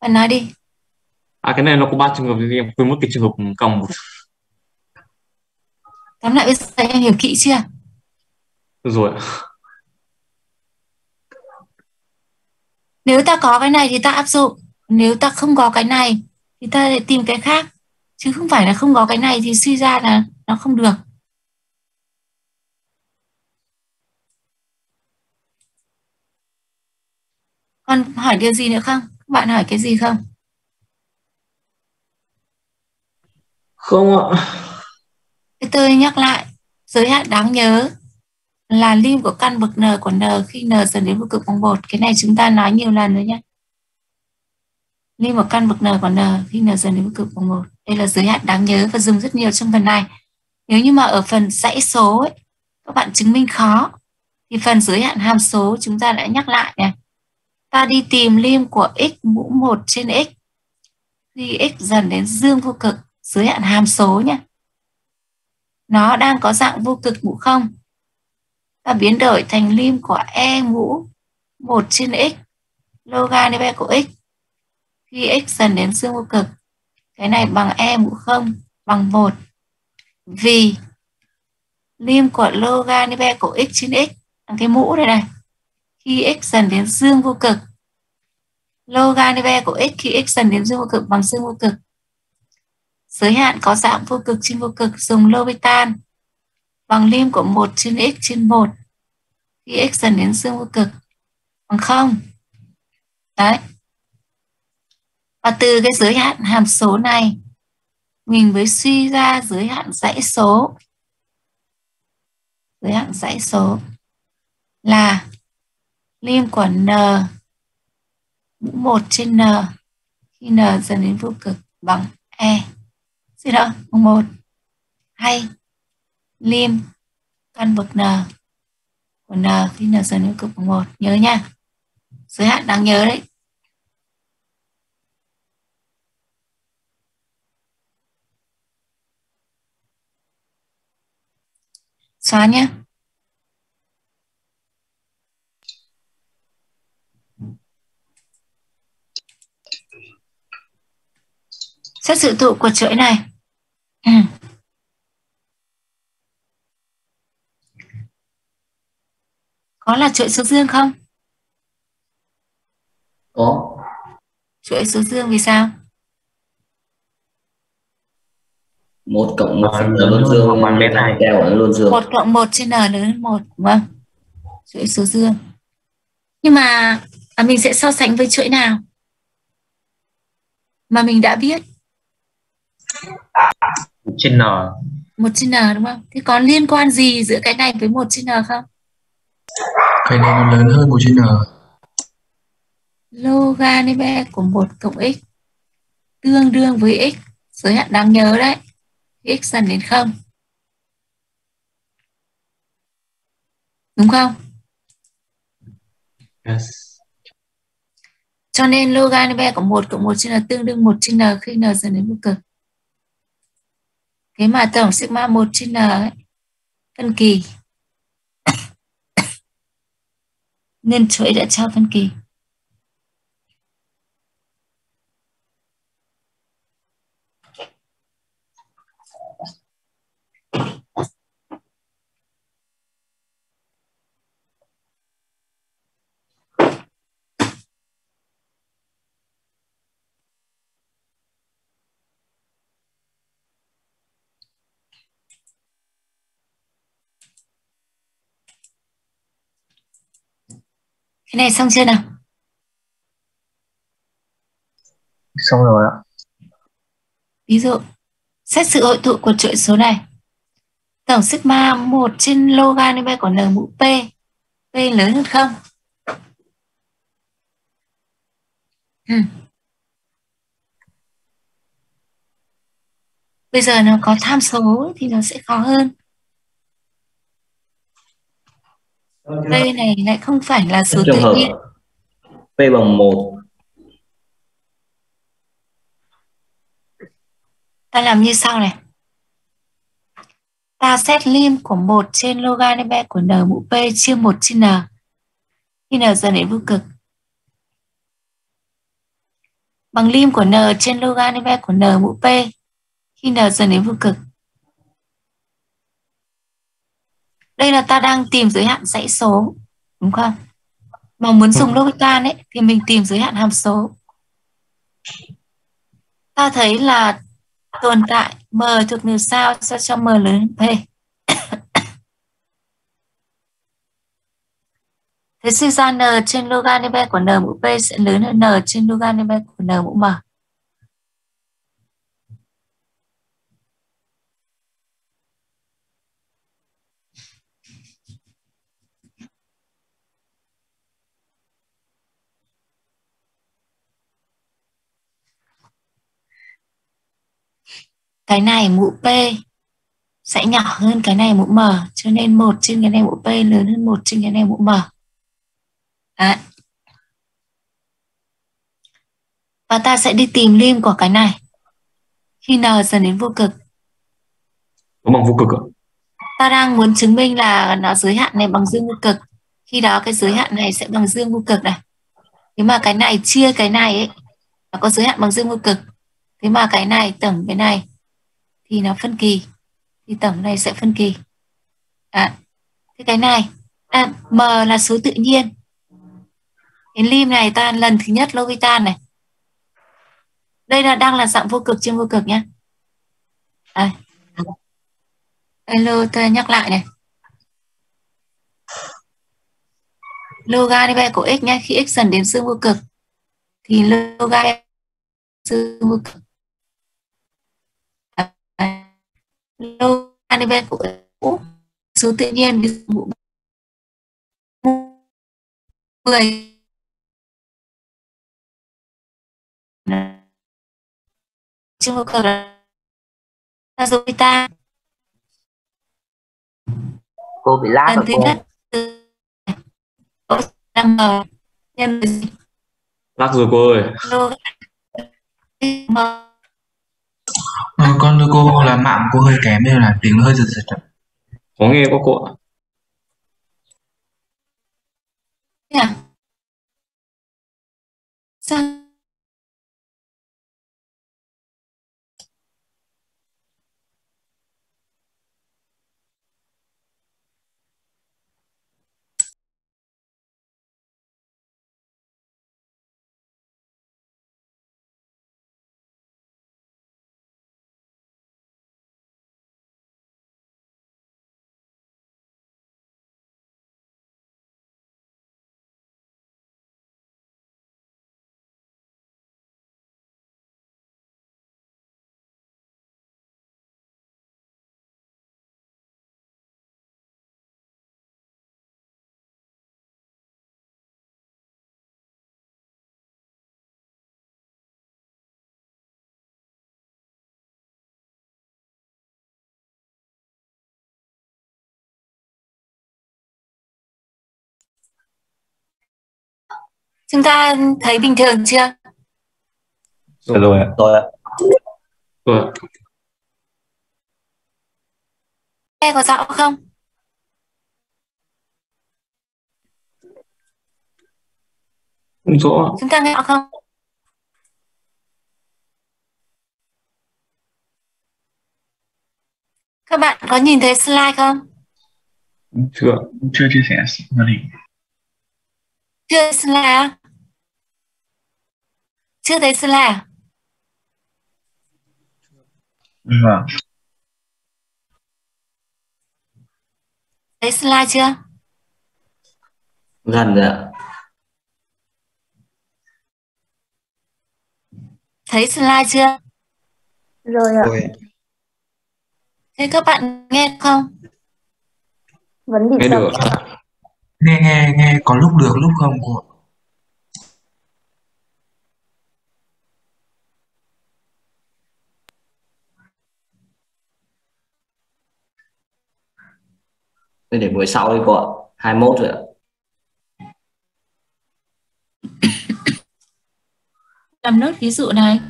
Bạn nói đi. à cái này nó có ba trường hợp thì em quên mất cái trường hợp còng Tóm lại bây giờ em hiểu kỹ chưa? rồi. Nếu ta có cái này thì ta áp dụng. Nếu ta không có cái này thì ta lại tìm cái khác. Chứ không phải là không có cái này thì suy ra là nó không được. Còn hỏi điều gì nữa không? Các bạn hỏi cái gì không? không ạ Thế tôi nhắc lại, giới hạn đáng nhớ là lim của căn bậc n của n khi n dần đến vô cực bằng một. Cái này chúng ta nói nhiều lần rồi nhé. Lim của căn bậc n của n khi n dần đến vô cực bằng một. Đây là giới hạn đáng nhớ và dùng rất nhiều trong phần này. Nếu như mà ở phần dãy số ấy, các bạn chứng minh khó thì phần giới hạn hàm số chúng ta đã nhắc lại này. Ta đi tìm lim của x mũ 1 trên x. Khi x dần đến dương vô cực dưới hạn hàm số nhé nó đang có dạng vô cực mũ không? Ta biến đổi thành lim của e mũ 1 trên x logaritm của x. Khi x dần đến dương vô cực, cái này bằng e mũ không, bằng 1 vì lim của logaritm của x trên x, bằng cái mũ này này khi x dần đến dương vô cực. Logaritm của x khi x dần đến dương vô cực bằng dương vô cực. Giới hạn có dạng vô cực trên vô cực dùng L'Hopital bằng lim của 1 trên x trên 1 khi x dần đến dương vô cực. Bằng không. Đấy. Và từ cái giới hạn hàm số này, mình mới suy ra giới hạn dãy số. Giới hạn dãy số là lim của n, mũ 1 trên n. Khi n dần đến vô cực bằng e. Xin lỗi, mũ 1 hay. Lim căn bậc n của n khi n dần đến vô cực bằng 1 nhớ nha. Giới hạn đáng nhớ đấy. Xóa nhé. Chất sự tụ của chuỗi này. Ừ. Có là chuỗi số dương không? có Chuỗi số dương vì sao? một cộng một phần lớn luôn hơn dương hoặc bằng bên này. kèo là luôn dương một cộng một trên n lớn hơn một đúng không? Chuỗi số dương. Nhưng mà à, mình sẽ so sánh với chuỗi nào? Mà mình đã biết trên n một trên n đúng không? Thế có liên quan gì giữa cái này với một trên n không? cái này nó lớn hơn một trên n Logaritme của 1 cộng x tương đương với x. Giới hạn đáng nhớ đấy. X dần đến 0. Đúng không? yes. Cho nên logaritme của 1 cộng 1 trên n tương đương 1 trên n khi n dần đến vô cực. Thế mà tổng sigma 1 trên n ấy, phân kỳ. Nên chuỗi đã cho phân kỳ. Này xong chưa nào? xong rồi ạ Ví dụ, xét sự hội tụ của chuỗi số này. Tổng sigma 1 trên logaritme của n mũ p. P lớn hơn không? Ừ. Bây giờ nó có tham số thì nó sẽ khó hơn. P này lại không phải là số tự nhiên. p bằng một Ta làm như sau này. Ta xét lim của 1 trên logaritme của n mũ p chia 1 trên n. Khi n dần đến vô cực. Bằng lim của n trên logaritme của n mũ p khi n dần đến vô cực. Đây là ta đang tìm giới hạn dãy số, đúng không? Mà muốn dùng Logican ấy thì mình tìm giới hạn hàm số. Ta thấy là tồn tại m thuộc nhiều sao sao cho m lớn p. Thế suy ra n trên logaritme của n mũ p sẽ lớn hơn n trên logaritme của n mũ m. Cái này mũ p sẽ nhỏ hơn cái này mũ m cho nên một trên cái này mũ p lớn hơn một trên cái này mũ m. Đấy. Và ta sẽ đi tìm lim của cái này. Khi n dần đến vô cực, có bằng vô cực ạ ta đang muốn chứng minh là nó giới hạn này bằng dương vô cực. Khi đó cái giới hạn này sẽ bằng dương vô cực này. Thế mà cái này chia cái này ấy, nó có giới hạn bằng dương vô cực. Thế mà cái này tổng cái này thì nó phân kỳ. Thì tổng này sẽ phân kỳ. À, thế cái này, à, M là số tự nhiên. Cái lim này ta lần thứ nhất Logitan này. Đây là đang là dạng vô cực trên vô cực nhé. à. Hello, tôi nhắc lại này. Logaritme của x nhé, khi x dần đến dương vô cực thì loga dương vô cực. Logaritme của x số tự nhiên ví dụ 10 dương vô cực là số beta cô bị lag lần rồi thứ cô. nhất từ đang ngờ nhân lắc rồi cô ơi ờ, con thưa cô là mạng cô hơi kém nên là tiếng nó hơi giật giật ạ. có nghe có cô ạ. À? Sao Chúng ta thấy bình thường chưa? Được rồi ạ. Rồi ạ. Rồi. Nghe có rõ không? Không rõ. Chúng ta nghe rõ không? Các bạn có nhìn thấy slide không? Chưa. chưa chia sẻ màn hình Chưa slide? Chưa thấy slide à? vâng Thấy slide chưa? Gần rồi ạ. Thấy slide chưa? Rồi ạ. Rồi. Thế các bạn nghe không? Vẫn bị Nghe được. nghe nghe nghe có lúc được lúc không cô Nên để buổi sau đi cô ạ. 21 rồi ạ. Làm nốt ví dụ này.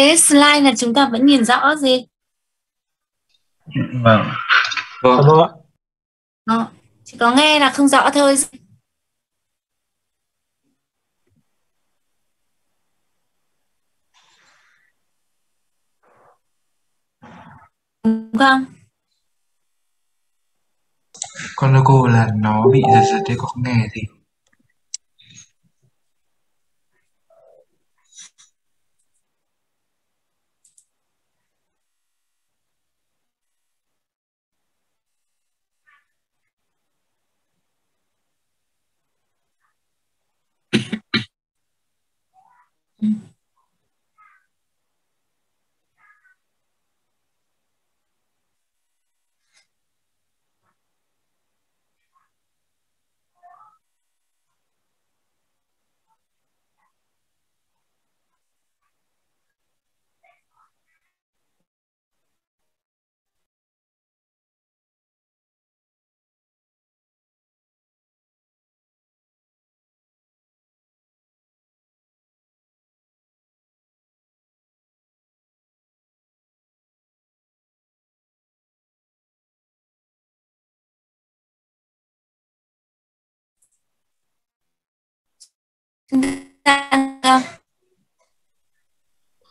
Thế slide là chúng ta vẫn nhìn rõ gì? vâng Vâng. Đó. Chỉ có nghe là không rõ thôi. Đúng không? con cô là nó bị giật giật đấy cô không nghe gì Chúng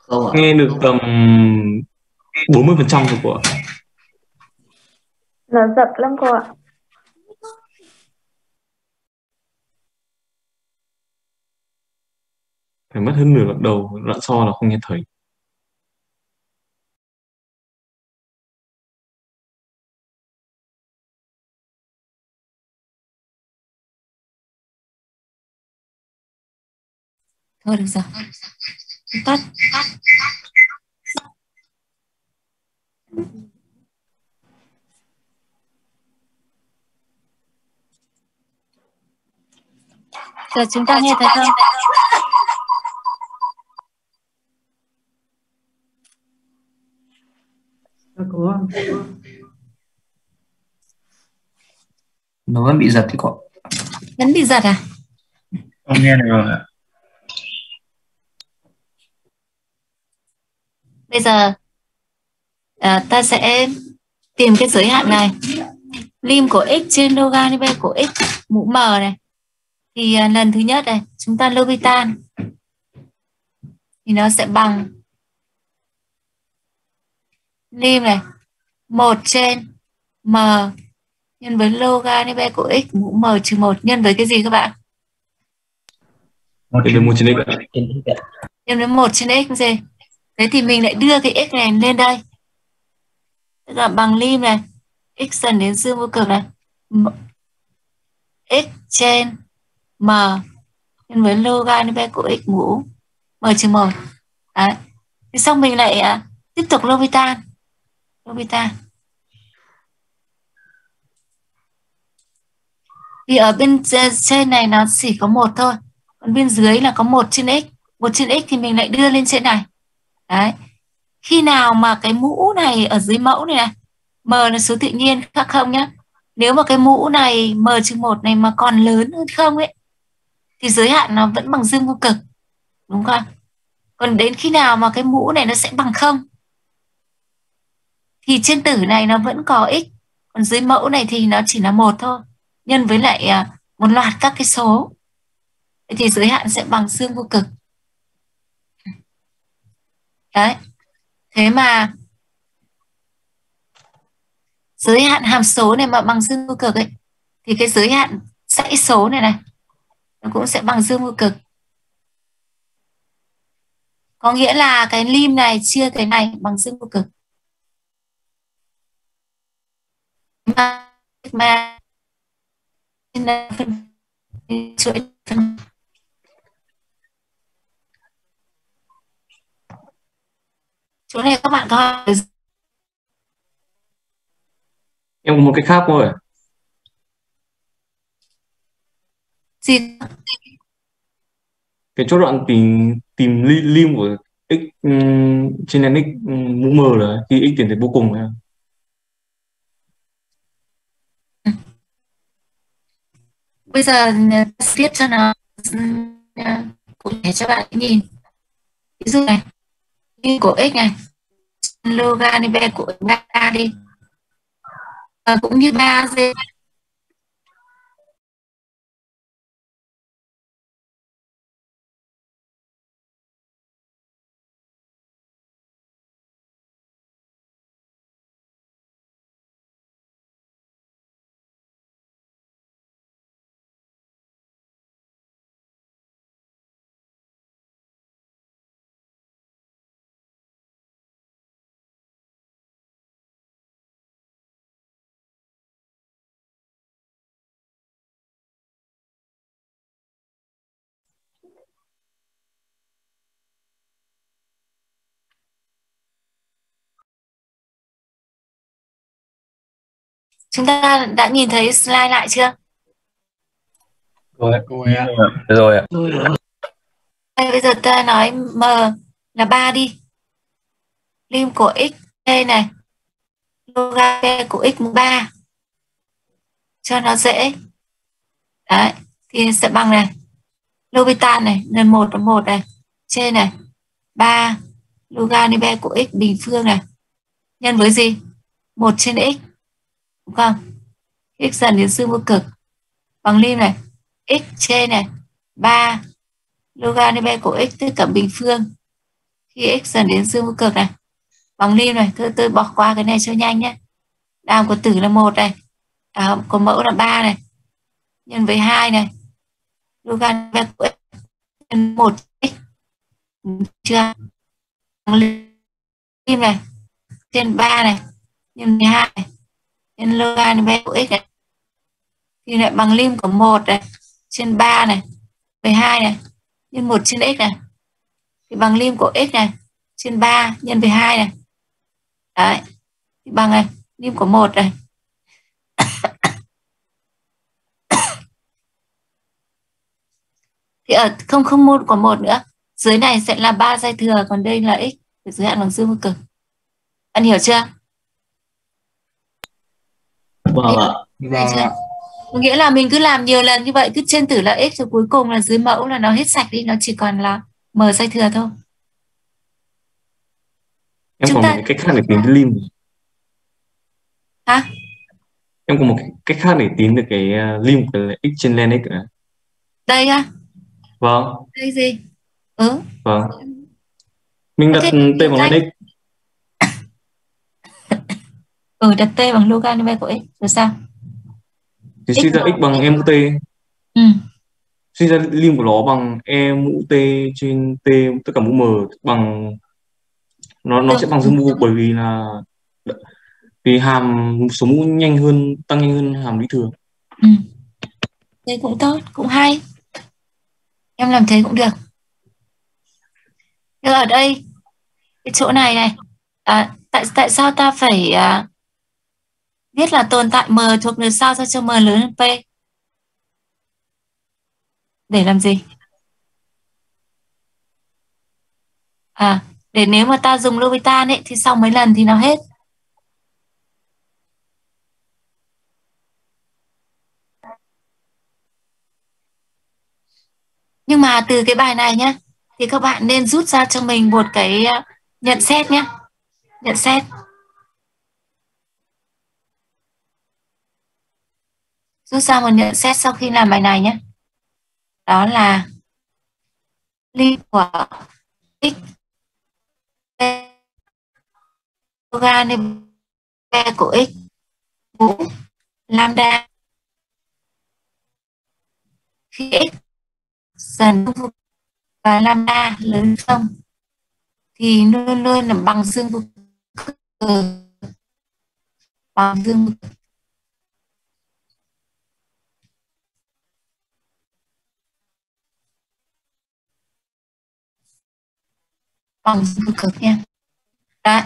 Không ạ. Nghe được tầm 40% rồi cô ạ. Nó giật lắm cô ạ. Phải mất hơn nửa đoạn đầu, đoạn sau là không nghe thấy. Thôi được rồi. Tắt. Giờ chúng ta nghe thấy không? có Nó vẫn bị giật thì cô ạ. Vẫn bị giật à? không nghe được rồi ạ Bây giờ à, ta sẽ tìm cái giới hạn này. Lim của x trên logaritm của x mũ m này. Thì à, lần thứ nhất này, chúng ta L'Hopital thì nó sẽ bằng lim này 1 trên m nhân với logaritm của x mũ m trừ 1 nhân với cái gì các bạn? một Đây là một trên x nhân với 1 trên x gì? Thế thì mình lại đưa cái x này lên đây. Tức là bằng lim này, x dần đến dương vô cực này. M- x trên m nhân với logaritm của x mũ m trừ 1. Đấy. thì xong mình lại à, tiếp tục L'Hopital. Nobita vì ở bên trên này nó chỉ có một thôi còn bên dưới là có một trên x một trên x thì mình lại đưa lên trên này đấy. Khi nào mà cái mũ này ở dưới mẫu này này m là số tự nhiên, khác không nhá. Nếu mà cái mũ này m trừ một này mà còn lớn hơn không ấy, thì giới hạn nó vẫn bằng dương vô cực, đúng không? Còn đến khi nào mà cái mũ này nó sẽ bằng không, thì trên tử này nó vẫn có x, còn dưới mẫu này thì nó chỉ là một thôi. Nhân với lại à, một loạt các cái số. Thì giới hạn sẽ bằng dương vô cực đấy thế mà giới hạn hàm số này mà bằng dương vô cực ấy thì cái giới hạn dãy số này này nó cũng sẽ bằng dương vô cực có nghĩa là cái lim này chia cái này bằng dương vô cực mà, mà chuỗi phân chỗ này các bạn có em có một cái khác thôi. Gì? Cái chốt đoạn tìm tìm li, lim của x um, trên n x um, mũ m là khi x tiến tới vô cùng này. bây giờ tiếp cho nó cụ thể cho bạn nhìn. Ví dụ này của x này. Logaritm của ba đi. À, cũng như 3 g chúng ta đã nhìn thấy slide lại chưa? Rồi Rồi ạ. rồi ạ bây giờ ta nói m là 3 đi. Lim của x đây này. Logaritm của x mũ 3 cho nó dễ. Đấy thì sẽ bằng này. Lobitan này lần một là một này. Trên này. 3 logaritm của x bình phương này. Nhân với gì? Một trên x đúng không x dần đến dương vô cực. Bằng lim này x trên này 3 logaritm của x tất cả bình phương. Khi x dần đến dương vô cực này bằng lim này tôi tôi bỏ qua cái này cho nhanh nhé. Đàm của tử là một này à, của mẫu là 3 này. Nhân với 2 này logaritm của x nhân 1 x. Chưa? Bằng lim này trên 3 này nhân 12 này trên nhân logaritm của x này. Thì lại bằng lim của 1 này, trên 3 này 12 này, nhân 1 trên x này. Thì bằng lim của x này, trên 3 nhân 12 này. Đấy, thì bằng này, lim của 1 này. Thì ở không không môn của một nữa. Dưới này sẽ là ba dây thừa, còn đây là x được giới hạn bằng dương vô cực. Anh hiểu chưa? Vâng ạ. Chưa? Có nghĩa là mình cứ làm nhiều lần như vậy cứ trên tử là x rồi cuối cùng là dưới mẫu là nó hết sạch đi nó chỉ còn là m dây thừa thôi. Em Chúng còn ta- một cách khác để tính cái lim hả? Em có một cái cách khác để tính được cái uh, lim của cái x trên len x nữa đây á? Vâng. Đây gì? Ừ. Vâng. Mình đặt Ok, t bằng len x ừ đặt t bằng logaritm của x rồi sao? Thì suy ra x bằng e mũ t. Ừ. Suy ra lim của nó bằng e mũ t trên t tất cả mũ m bằng nó nó Được. sẽ bằng dương mũ bởi vì là vì hàm số mũ nhanh hơn tăng nhanh hơn hàm lý thừa ừ. Thế cũng tốt cũng hay. Em làm thế cũng được. Nhưng ở đây cái chỗ này này à, tại tại sao ta phải à, hết là tồn tại m thuộc được sao sao cho m lớn hơn p. Để làm gì? À để nếu mà ta dùng Lovitan ấy, thì sau mấy lần thì nó hết. Nhưng mà từ cái bài này nhé thì các bạn nên rút ra cho mình một cái à, nhận xét nhé nhận xét. Rút ra một nhận xét sau khi làm bài này nhé. Đó là ly của x yoga b của x, mũ, lambda. Khi x dần và lambda lớn không thì luôn luôn là bằng dương vô cực bằng dương vô cực bằng dương cực nha đấy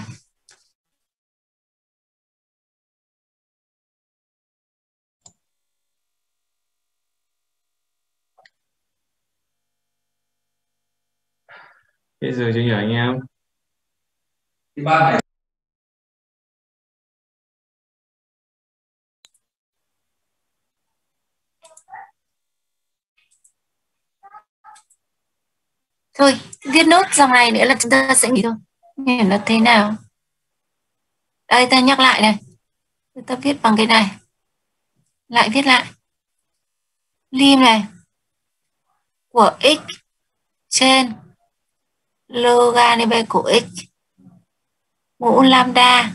Bây giờ chưa hiểu anh em. thì ba thôi, viết nốt dòng này nữa là chúng ta sẽ nghĩ thôi. Nhìn nó thế nào? Đây, ta nhắc lại này. Ta viết bằng cái này. Lại viết lại. Lim này. Của x trên logaritm của x. Mũ lambda.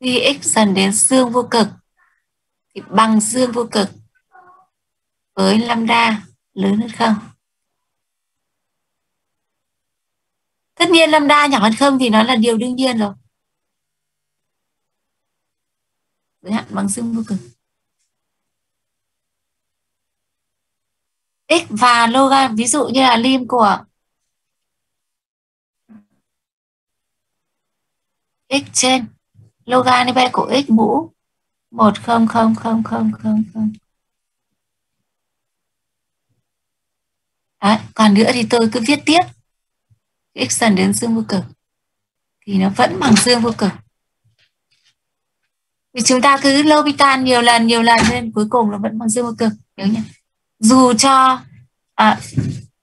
Khi x dần đến dương vô cực, thì bằng dương vô cực với lambda lớn hơn không? Tất nhiên lambda nhỏ hơn không thì nó là điều đương nhiên rồi. Giới hạn bằng dương vô cực. X và loga ví dụ như là lim của x trên. Logaritm của x mũ. Một không không không không không không. Đấy, còn nữa thì tôi cứ viết tiếp x dần đến dương vô cực thì nó vẫn bằng dương vô cực vì chúng ta cứ L'Hopital nhiều lần nhiều lần nên cuối cùng nó vẫn bằng dương vô cực nhớ nhỉ dù cho à,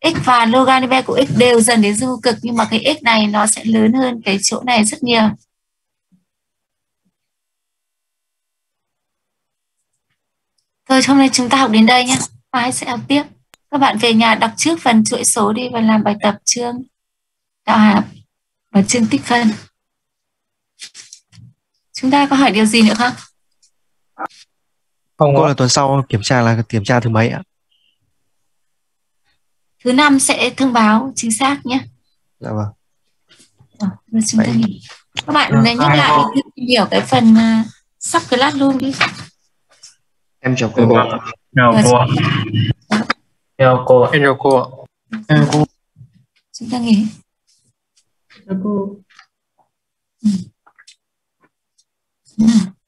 x và logaritm của x đều dần đến dương vô cực nhưng mà cái x này nó sẽ lớn hơn cái chỗ này rất nhiều Thôi hôm nay chúng ta học đến đây nhé. Mai sẽ học tiếp. Các bạn về nhà đọc trước phần chuỗi số đi và làm bài tập chương đạo hàm và chương tích phân. Chúng ta có hỏi điều gì nữa không? Không có là tuần sau kiểm tra là kiểm tra thứ mấy ạ? Thứ năm sẽ thông báo chính xác nhé. Dạ vâng. Rồi, chúng ta nghỉ. Các bạn nhắc lại để tìm hiểu cái phần uh, sắp classroom đi. Em chào cô. chào cô chào cô em chào cô ạ. chào cô chúng ta nghỉ 然后。嗯。嗯。